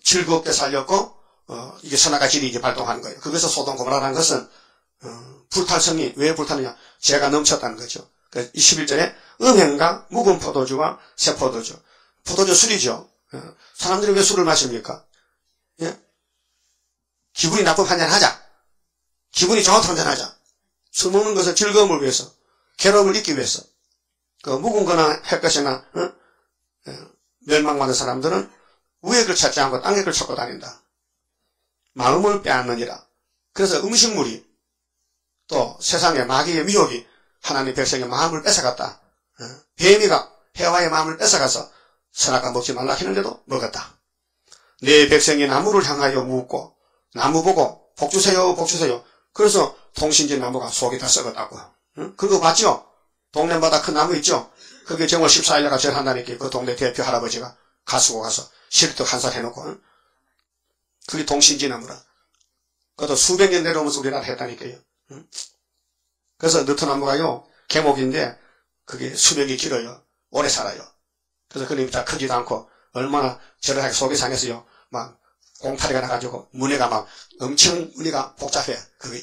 즐겁게 살렸고 어, 이게 선악과 질이 이제 발동하는 거예요. 그것서 소동 고발하는 것은 어, 불탈성이 왜 불타느냐? 죄가 넘쳤다는 거죠. 그 21절에 음행과 묵은 포도주와 새 포도주. 포도주 술이죠. 어, 사람들이 왜 술을 마십니까? 예? 기분이 나쁘면 한잔 하자. 기분이 좋아도 한잔 하자. 술 먹는 것은 즐거움을 위해서, 괴로움을 잊기 위해서. 그 묵은 거나 할 것이나 어? 예, 멸망받은 사람들은 걸 찾지 않고 땅의 걸 찾고 다닌다. 마음을 빼앗느니라. 그래서 음식물이 또 세상의 마귀의 미혹이 하나님 백성의 마음을 뺏어갔다. 어? 뱀이가 해와의 마음을 뺏어가서 선악과 먹지 말라 했는데도 먹었다. 내 백성이 나무를 향하여 묻고 나무 보고 복주세요 복주세요. 그래서 통신진 나무가 속이 다 썩었다고. 응? 그거 봤죠? 동네마다 큰 나무 있죠? 그게 정월 14일날 절한다니까 그 동네 대표 할아버지가 가수고 가서 실도 한살 해놓고 응? 그게 동신진 나무라. 그것도 수백 년 내려오면서 우리나라 했다니까요. 응? 그래서 느트나무가요 개목인데 그게 수명이 길어요. 오래 살아요. 그래서 그림이 다 크지도 않고 얼마나 저렴하게 속이 상해서요. 막 공파리가 나가지고 문해가 막 엄청 문해가 복잡해. 그게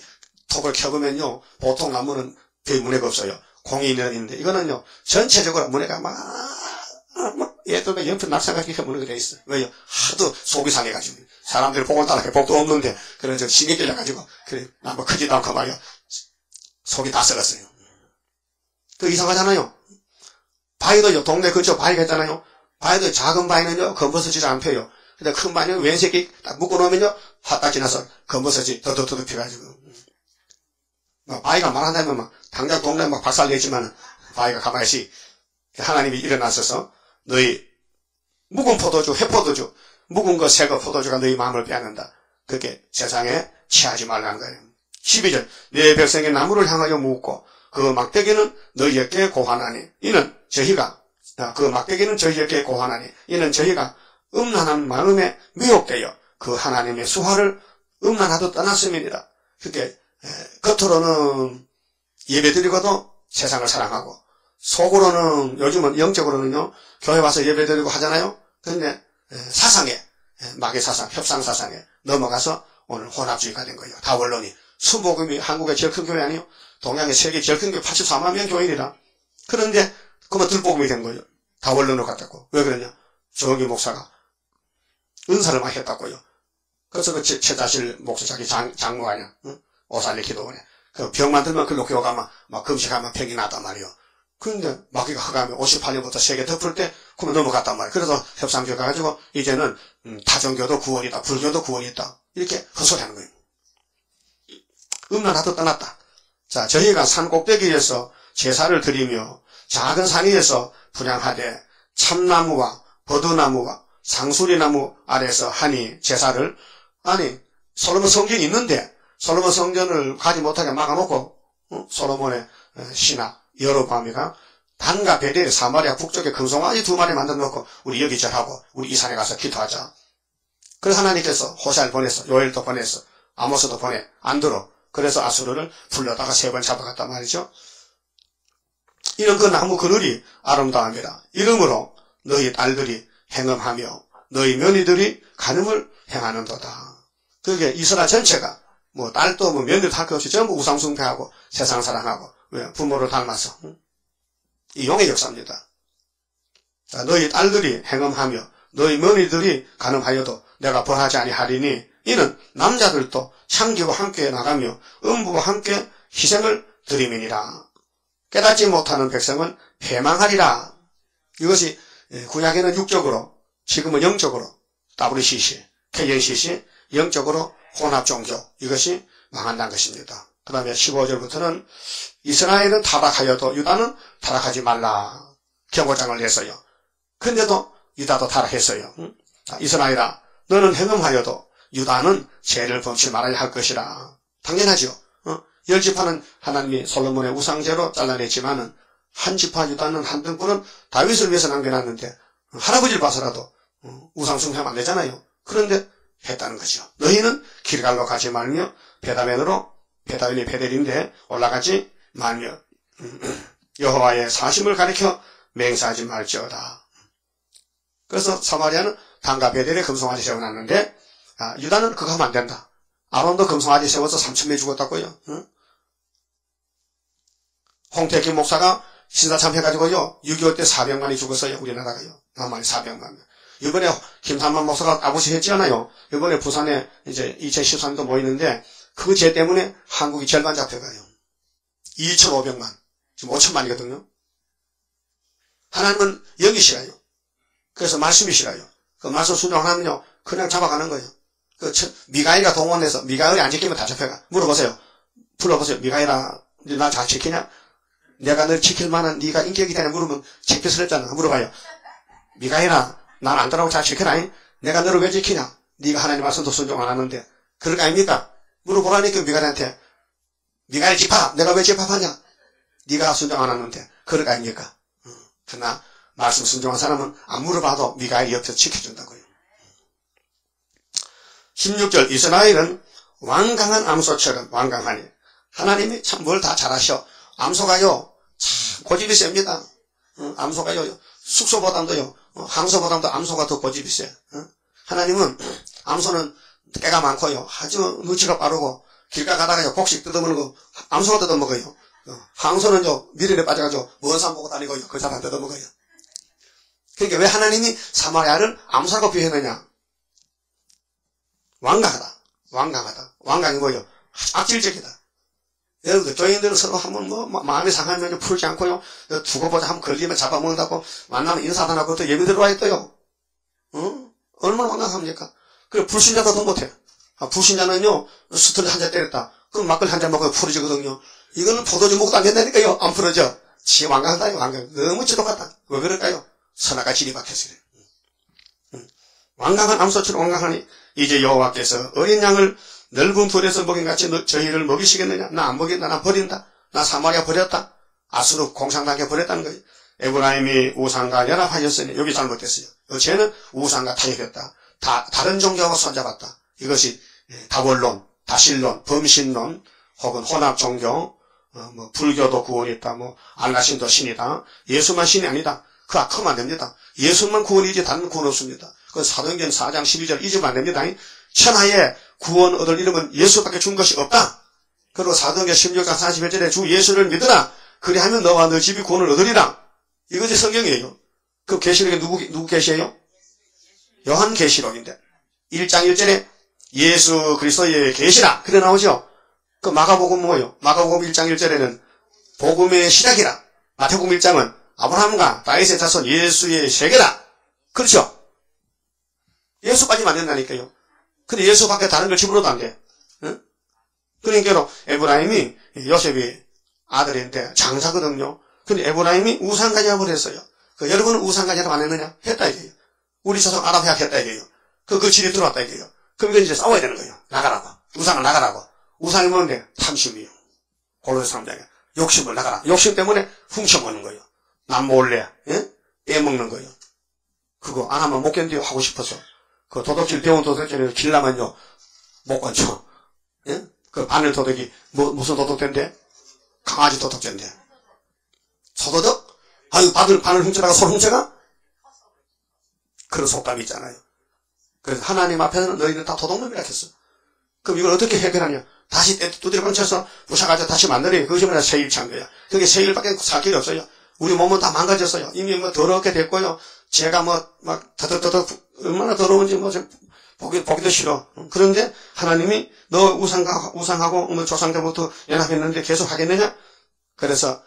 톡을 켜보면요. 보통 나무는 별 문해가 없어요. 있는데 이거는요. 전체적으로 문해가 막 얘도 연필 낙상하게 문해가 돼 있어. 왜요? 하도 속이 상해가지고 사람들이 복을 따라해 복도 없는데 그런 저 신경 끌려가지고 그래 나무 크지도 않고 말이야. 속이 다 썩었어요. 그 이상하잖아요. 바위도요, 동네 근처 바위가 있잖아요. 바위도 작은 바위는요, 검버섯지를 안 펴요. 근데 큰 바위는 왼새끼 딱 묶어놓으면요, 화딱 지나서 검버섯이 더더더더 펴가지고. 막 바위가 말한다면 막, 당장 동네 막 박살 내지만 바위가 가만히 있 하나님이 일어나셔서 너희 묵은 포도주, 회포도주, 묵은 거, 새거 포도주가 너희 마음을 빼앗는다. 그게 세상에 취하지 말라는 거예요. 12절 내 백성의 나무를 향하여 묻고 그 막대기는 너희에게 고하나니 이는 저희가 아, 그 막대기는 저희에게 고하나니 이는 저희가 음란한 마음에 미혹되어 그 하나님의 수화를 음란하도 떠났음이니라. 그게 겉으로는 예배 드리고도 세상을 사랑하고 속으로는 요즘은 영적으로는요 교회 와서 예배 드리고 하잖아요. 그런데 사상에 마귀 사상, 협상 사상에 넘어가서 오늘 혼합주의가 된 거예요. 다 원론이 수복음이 한국의 제일 큰 교회 아니요? 동양의 세계 제일 큰 교회 84만 명 교인이라. 그런데 그만 들복음이 된 거예요. 다 원론으로 갔다고. 왜 그러냐? 정기 목사가 은사를 많이 했다고요. 그래서 그 최자실 목사 자기 장, 장로 아니야. 응? 오살리 기도원에. 그 병만 들면 글로 교가면 막 금식하면 병이 나단 말이요. 그런데 마귀가 허가하면 58년부터 세계 덮을 때 그만 넘어갔단 말이에요. 그래서 협상교 가가지고 이제는 음, 타종교도 구원이다. 불교도 구원이다. 이렇게 헛소리하는 거예요. 음란하도 떠났다. 자, 저희가 산 꼭대기에서 제사를 드리며 작은 산 위에서 분양하되 참나무와 버드나무와 상수리나무 아래서 하니 제사를 아니 솔로몬 성전이 있는데 솔로몬 성전을 가지 못하게 막아놓고 어? 솔로몬의 신하 여로밤이가 단과 베델 사마리아 북쪽에 금송아지 두 마리 만들어 놓고 우리 여기 절하고 우리 이 산에 가서 기도하자. 그래서 하나님께서 호세를 보냈어. 요엘도 보냈어. 아모스도 보내. 안 들어. 그래서 아수르를 불러다가 세 번 잡아갔단 말이죠. 이런 그 나무 그늘이 아름다움이라. 이름으로 너희 딸들이 행음하며 너희 며느리들이 간음을 행하는도다. 그게 이스라엘 전체가 뭐 딸도 뭐 며느리도 할 것 없이 전부 우상숭배하고 세상 사랑하고 왜 부모를 닮아서 이 용의 역사입니다. 자, 너희 딸들이 행음하며 너희 며느리들이 간음하여도 내가 벌하지 아니하리니 이는 남자들도 창기와 함께 나가며 음부와 함께 희생을 드림이니라. 깨닫지 못하는 백성은 패망하리라. 이것이 구약에는 육적으로 지금은 영적으로 WCC, KNCC 영적으로 혼합 종교 이것이 망한다는 것입니다. 그 다음에 15절부터는 이스라엘은 타락하여도 유다는 타락하지 말라 경고장을 냈어요. 근데도 유다도 타락했어요. 이스라엘아 너는 행음하여도 유다는 죄를 범치 말아야 할 것이라. 당연하죠. 어? 열 지파는 하나님이 솔로몬의 우상제로 잘라냈지만은 한 지파 유다는 한 등분은 다윗을 위해서 남겨놨는데 할아버지를 봐서라도 어, 우상 숭배하면 안 되잖아요. 그런데 했다는 거죠. 너희는 길갈로 가지 말며 베다벤으로 베다벤이 베델인데 올라가지 말며 여호와의 사심을 가리켜 맹세하지 말지어다. 그래서 사마리아는 단과 베델에 금송아지 세워놨는데 아, 유다는 그거 하면 안 된다. 아론도 금송아지 세워서 3천명이 죽었다고요. 응? 홍태기 목사가 신사참 해가지고요. 6.25 때 400만이 죽었어요. 우리나라가요. 남한이 400만. 이번에 김삼만 목사가 아버지 했지 않아요. 이번에 부산에 이제 2013년도 모이는데 그 죄 때문에 한국이 절반 잡혀가요. 2,500만. 지금 5천만이거든요. 하나님은 여기시라요. 그래서 말씀이시라요. 그 말씀 순종하면요. 그냥 잡아가는 거예요. 그 미가이가 동원해서 미가일이 안 지키면 다 잡혀가. 물어보세요. 불러보세요. 미가이라 나 잘 지키냐? 내가 널 지킬 만한 네가 인격이 되냐 물으면 창피스럽잖아. 물어봐요. 미가이라 난 안 따라오고 잘 지켜라. 내가 너를 왜 지키냐? 네가 하나님 말씀도 순종 안 하는데. 그럴 거 아닙니까? 물어보라니까 미가이한테. 미가이 집합. 내가 왜 집합하냐? 네가 순종 안 하는데. 그럴 거 아닙니까? 그러나 말씀 순종한 사람은 안 물어봐도 미가이 옆에서 지켜준다고요. 16절 이스라엘은 완강한 암소처럼 완강하니 하나님이 참 뭘 다 잘하셔. 암소가요 참 고집이 셉니다. 어, 암소가요 숙소보다도요 어, 항소보다도 암소가 더 고집이 세. 어? 하나님은 암소는 깨가 많고요 아주 눈치가 빠르고 길가 가다가요 곡식 뜯어먹는 거 암소가 뜯어먹어요. 항소는요 미련에 빠져가지고 먼 산 보고 다니고요 그 사람 뜯어먹어요. 그러니까 왜 하나님이 사마리아를 암소라고 표현하냐? 완강하다. 완강하다. 완강이 뭐예요? 악질적이다. 여러분들 교인들은 서로 한번 뭐 마음이 상하면 풀지 않고요. 두고 보자 한번 걸리면 잡아먹는다고 만나면 인사도 안 하고 또 예배 들어와 있어요. 어? 얼마나 완강합니까? 그래 불신자도 더 못해. 아, 불신자는요 스트레스 한 잔 때렸다. 그럼 막걸리 한 잔 먹어요 풀어지거든요. 이거는 포도주 먹어도 안 된다니까요. 안 풀어져. 지 완강하다 완강. 너무 지독하다. 왜 그럴까요? 선악과 질이 박혔어요. 완강한 암소처럼 완강하니 이제 여호와께서 어린 양을 넓은 풀에서 먹인 같이 저희를 먹이시겠느냐? 나 안 먹인다. 나 버린다. 나 사마리아 버렸다. 아수르 공상당에 버렸다는 거예요. 에브라임이 우상과 연합하였으니 여기 잘못됐어요. 쟤는 우상과 타협했다. 다, 다른 종교하고 손잡았다. 이것이 다원론, 다실론, 범신론, 혹은 혼합 종교, 어, 뭐 불교도 구원이 있다, 뭐 알라신도 신이다, 예수만 신이 아니다. 크면 안 됩니다. 예수만 구원이지 다른 구원 없습니다. 그 사도행전 4장 12절 잊으면 안 됩니다. 천하에 구원 얻을 이름은 예수밖에 준 것이 없다. 그리고 사도행전 16장 41절에 주 예수를 믿으라. 그리하면 너와 너 집이 구원을 얻으리라. 이것이 성경이에요. 그 계시록에 누구 누구 계시예요? 요한 계시록인데 1장 1절에 예수 그리스도의 계시라 그래 나오죠. 그 마가복음 뭐예요? 마가복음 1장 1절에는 복음의 시작이라. 마태복음 1장은 아브라함과 다윗의 자손 예수의 세계라. 그렇죠? 예수 빠지면 안 된다니까요. 근데 예수 밖에 다른 걸 집어넣어도 안 돼. 응? 그러니까 에브라임이 요셉이 아들인데 장사거든요. 근데 에브라임이 우상가작을 했어요. 그 여러분은 우상가작을 안 했느냐? 했다 이게요. 우리 조상 아랍 해약 했다 이게요. 그, 그 질이 들어왔다 이게요. 그럼 이제 싸워야 되는 거예요. 나가라고. 우상을 나가라고. 우상이 뭔데? 탐심이요. 골로새 3장에. 욕심을 나가라. 욕심 때문에 훔쳐먹는 거예요. 남 몰래, 예? 빼먹는 거예요. 그거 안 하면 못 견뎌 하고 싶어서. 그 도덕질 병원 도덕질을 길라면요 못 건져. 예? 그 바늘 도덕이 뭐, 무슨 도덕된데? 강아지 도덕제인데. 소도덕? 아유 바늘 바늘 훔쳐다가 손 훔쳐가? 그런 속담이 있잖아요. 그래서 하나님 앞에서는 너희는 다 도둑놈이라 했어. 그럼 이걸 어떻게 해결하냐? 다시 두드려 뻥쳐서 부셔가지고 다시 만들어요. 그것이 뭐냐? 세일찬 거야. 그게 세일밖에 살 길이 없어요. 우리 몸은 다 망가졌어요. 이미 뭐 더럽게 됐고요. 제가 뭐, 막, 더덕더덕, 얼마나 더러운지 뭐, 보기, 보기도 싫어. 그런데 하나님이 너 우상하, 우상하고 뭐 조상 때부터 연합했는데 계속 하겠느냐? 그래서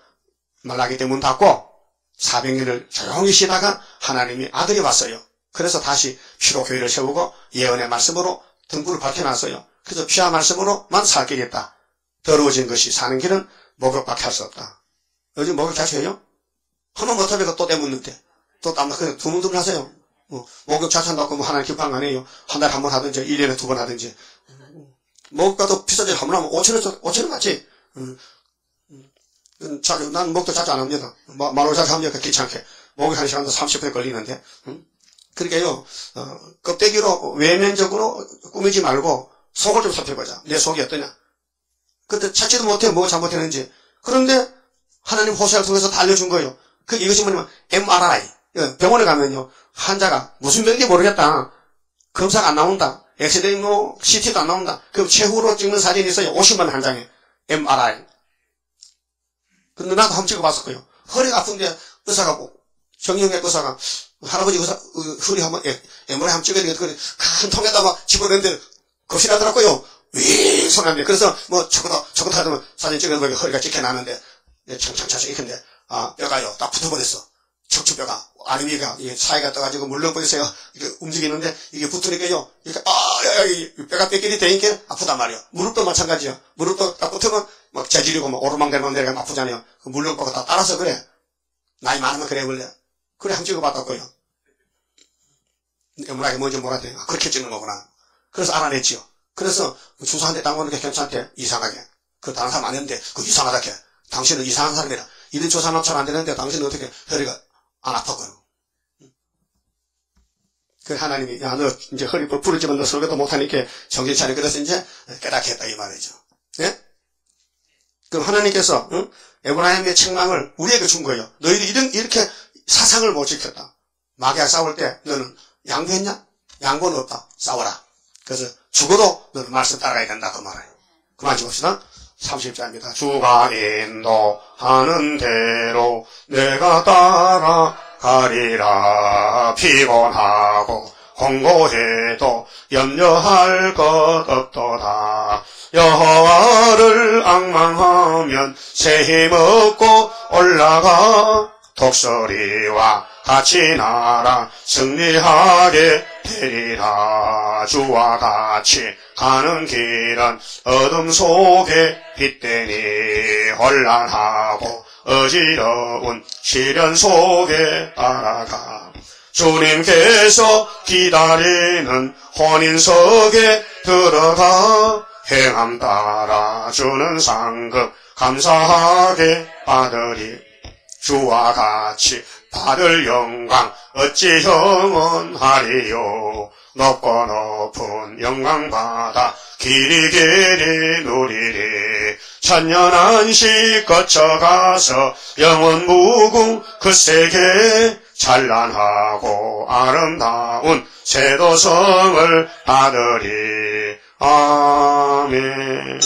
말라기 때문 닫고 400년을 조용히 쉬다가 하나님이 아들이 왔어요. 그래서 다시 피로 교회를 세우고 예언의 말씀으로 등불을 밝혀놨어요. 그래서 피와 말씀으로만 살겠다. 더러워진 것이 사는 길은 목욕밖에 할 수 없다. 요즘 목욕 자주 해요? 한번 못하면 또 때묻는데. 또 땀나, 그냥 두문두문 하세요. 뭐, 목욕 자주 한다고 뭐 하나님 거 아니에요. 한 달에 한 번 하든지, 1년에 두 번 하든지. 목욕가도 비싸지 한번 하면 5천원, 5천원 맞지? 음, 음, 자주, 난 목도 자주 안 합니다. 마, 말로 자주 합니다. 귀찮게. 목욕 한 시간도 30분 걸리는데. 음? 그러니까요, 어, 껍데기로 외면적으로 꾸미지 말고 속을 좀 살펴보자. 내 속이 어떠냐. 그때 찾지도 못해 뭐가 잘못했는지. 그런데 하나님 호세를 통해서 다 알려준 거예요. 그 이것이 뭐냐면 MRI. 예, 병원에 가면요. 환자가 무슨 병인지 모르겠다. 검사가 안 나온다. 엑스레이 뭐 CT도 안 나온다. 그럼 최후로 찍는 사진이 있어요. 50만 원한 장에. MRI. 근데 나도 한번 찍어봤었고요. 허리가 아픈데 의사가 뭐 정형외과 의사가 할아버지 의사 어, 허리 한번 MRI 한번 찍어야 되겠다. 큰 통에다 막 집어넣는데 겁이나더라고요. 윙 소리 나는데 그래서 뭐 저거다 저거다 하면 사진 찍어보니까 허리가 찍혀나는데 청청청청 이렇게 아 뼈가요 딱 붙어버렸어. 척추뼈가 이게 사이가 떠가지고 물렁거리세요 이게 움직이는데 이게 붙으니까요. 이렇게 아이 뼈가 뼈끼리 되니까 아프단 말이에요. 무릎도 마찬가지요. 무릎도 딱 붙으면 막 재질이고 막 오르막내리막 내려가면 아프잖아요. 그 물렁거가 다 따라서 그래. 나이 많으면 그래 원래. 그래 한번 찍어봤다고요. MRI 뭔지 몰랐대 아, 그렇게 찍는 거구나. 그래서 알아냈지요. 그래서 그 주사 한대딱 먹는 게 괜찮대. 이상하게. 그 다른 사람 아닌데. 그 이상하다 게 당신은 이상한 사람이라 이런 조사는 잘안 되는데 당신은 어떻게 허리가 안 아팠고요. 그 하나님이 야 너 이제 허리 부러지면 너 설교도 못하니까 정신 차려 그래서 이제 깨닫게 했다 이 말이죠. 예? 그럼 하나님께서 응? 에브라임의 책망을 우리에게 준 거예요. 너희들이 이런, 이렇게 사상을 못 지켰다. 마귀와 싸울 때 너는 양보했냐? 양보는 없다. 싸워라. 그래서 죽어도 너는 말씀 따라가야 된다 그 말이에요. 그만 찍읍시다. 30자입니다. 주가 인도하는 대로 내가 따라가리라 피곤하고 공고해도 염려할 것 없도다. 여호와를 악망하면 새 힘없고 올라가 독소리와 같이 나라 승리하게 되리라 주와 같이 가는 길은 어둠 속에 빛되니 혼란하고 어지러운 시련 속에 따라가. 주님께서 기다리는 혼인석에 들어가 행함 따라 주는 상급 감사하게 받으리. 주와 같이 받을 영광 어찌 영원하리요? 높고 높은 영광 받아 길이 길이 누리리. 천년한시 거쳐가서 영원 무궁 그 세계 찬란하고 아름다운 세도성을 받으리. 아멘.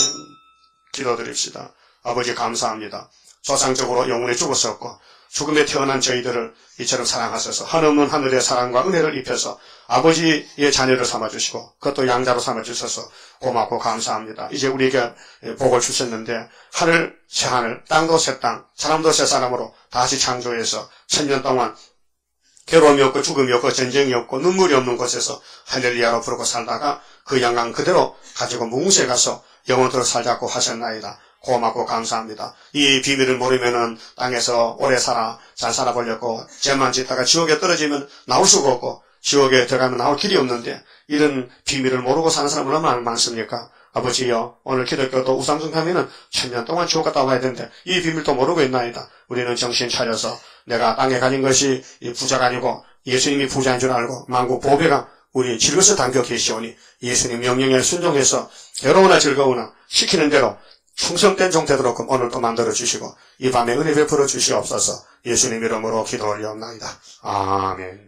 기도드립시다. 아버지 감사합니다. 조상적으로 영원히 죽었었고 죽음에 태어난 저희들을 이처럼 사랑하셔서 한없는 하늘의 사랑과 은혜를 입혀서 아버지의 자녀를 삼아주시고 그것도 양자로 삼아주셔서 고맙고 감사합니다. 이제 우리에게 복을 주셨는데 하늘 새 하늘 땅도 새 땅 사람도 새 사람으로 다시 창조해서 천년 동안 괴로움이 없고 죽음이 없고 전쟁이 없고 눈물이 없는 곳에서 할렐루야로 부르고 살다가 그 영광 그대로 가지고 뭉세 가서 영원토록 살자고 하셨나이다. 고맙고 감사합니다. 이 비밀을 모르면은 땅에서 오래 살아 잘 살아보려고 죄만 짓다가 지옥에 떨어지면 나올 수가 없고 지옥에 들어가면 나올 길이 없는데 이런 비밀을 모르고 사는 사람은 얼마나 많습니까? 아버지여 오늘 기독교도 우상숭하면은 천년 동안 지옥 갔다 와야 되는데 이 비밀도 모르고 있나이다. 우리는 정신 차려서 내가 땅에 가진 것이 부자가 아니고 예수님이 부자인 줄 알고 만국 보배가 우리 즐거서 담겨 계시오니 예수님 명령에 순종해서 괴로우나 즐거우나 시키는 대로 충성된 종 되도록 오늘도 만들어 주시고 이 밤에 은혜 베풀어 주시옵소서 예수님 이름으로 기도 올려옵나이다. 아멘.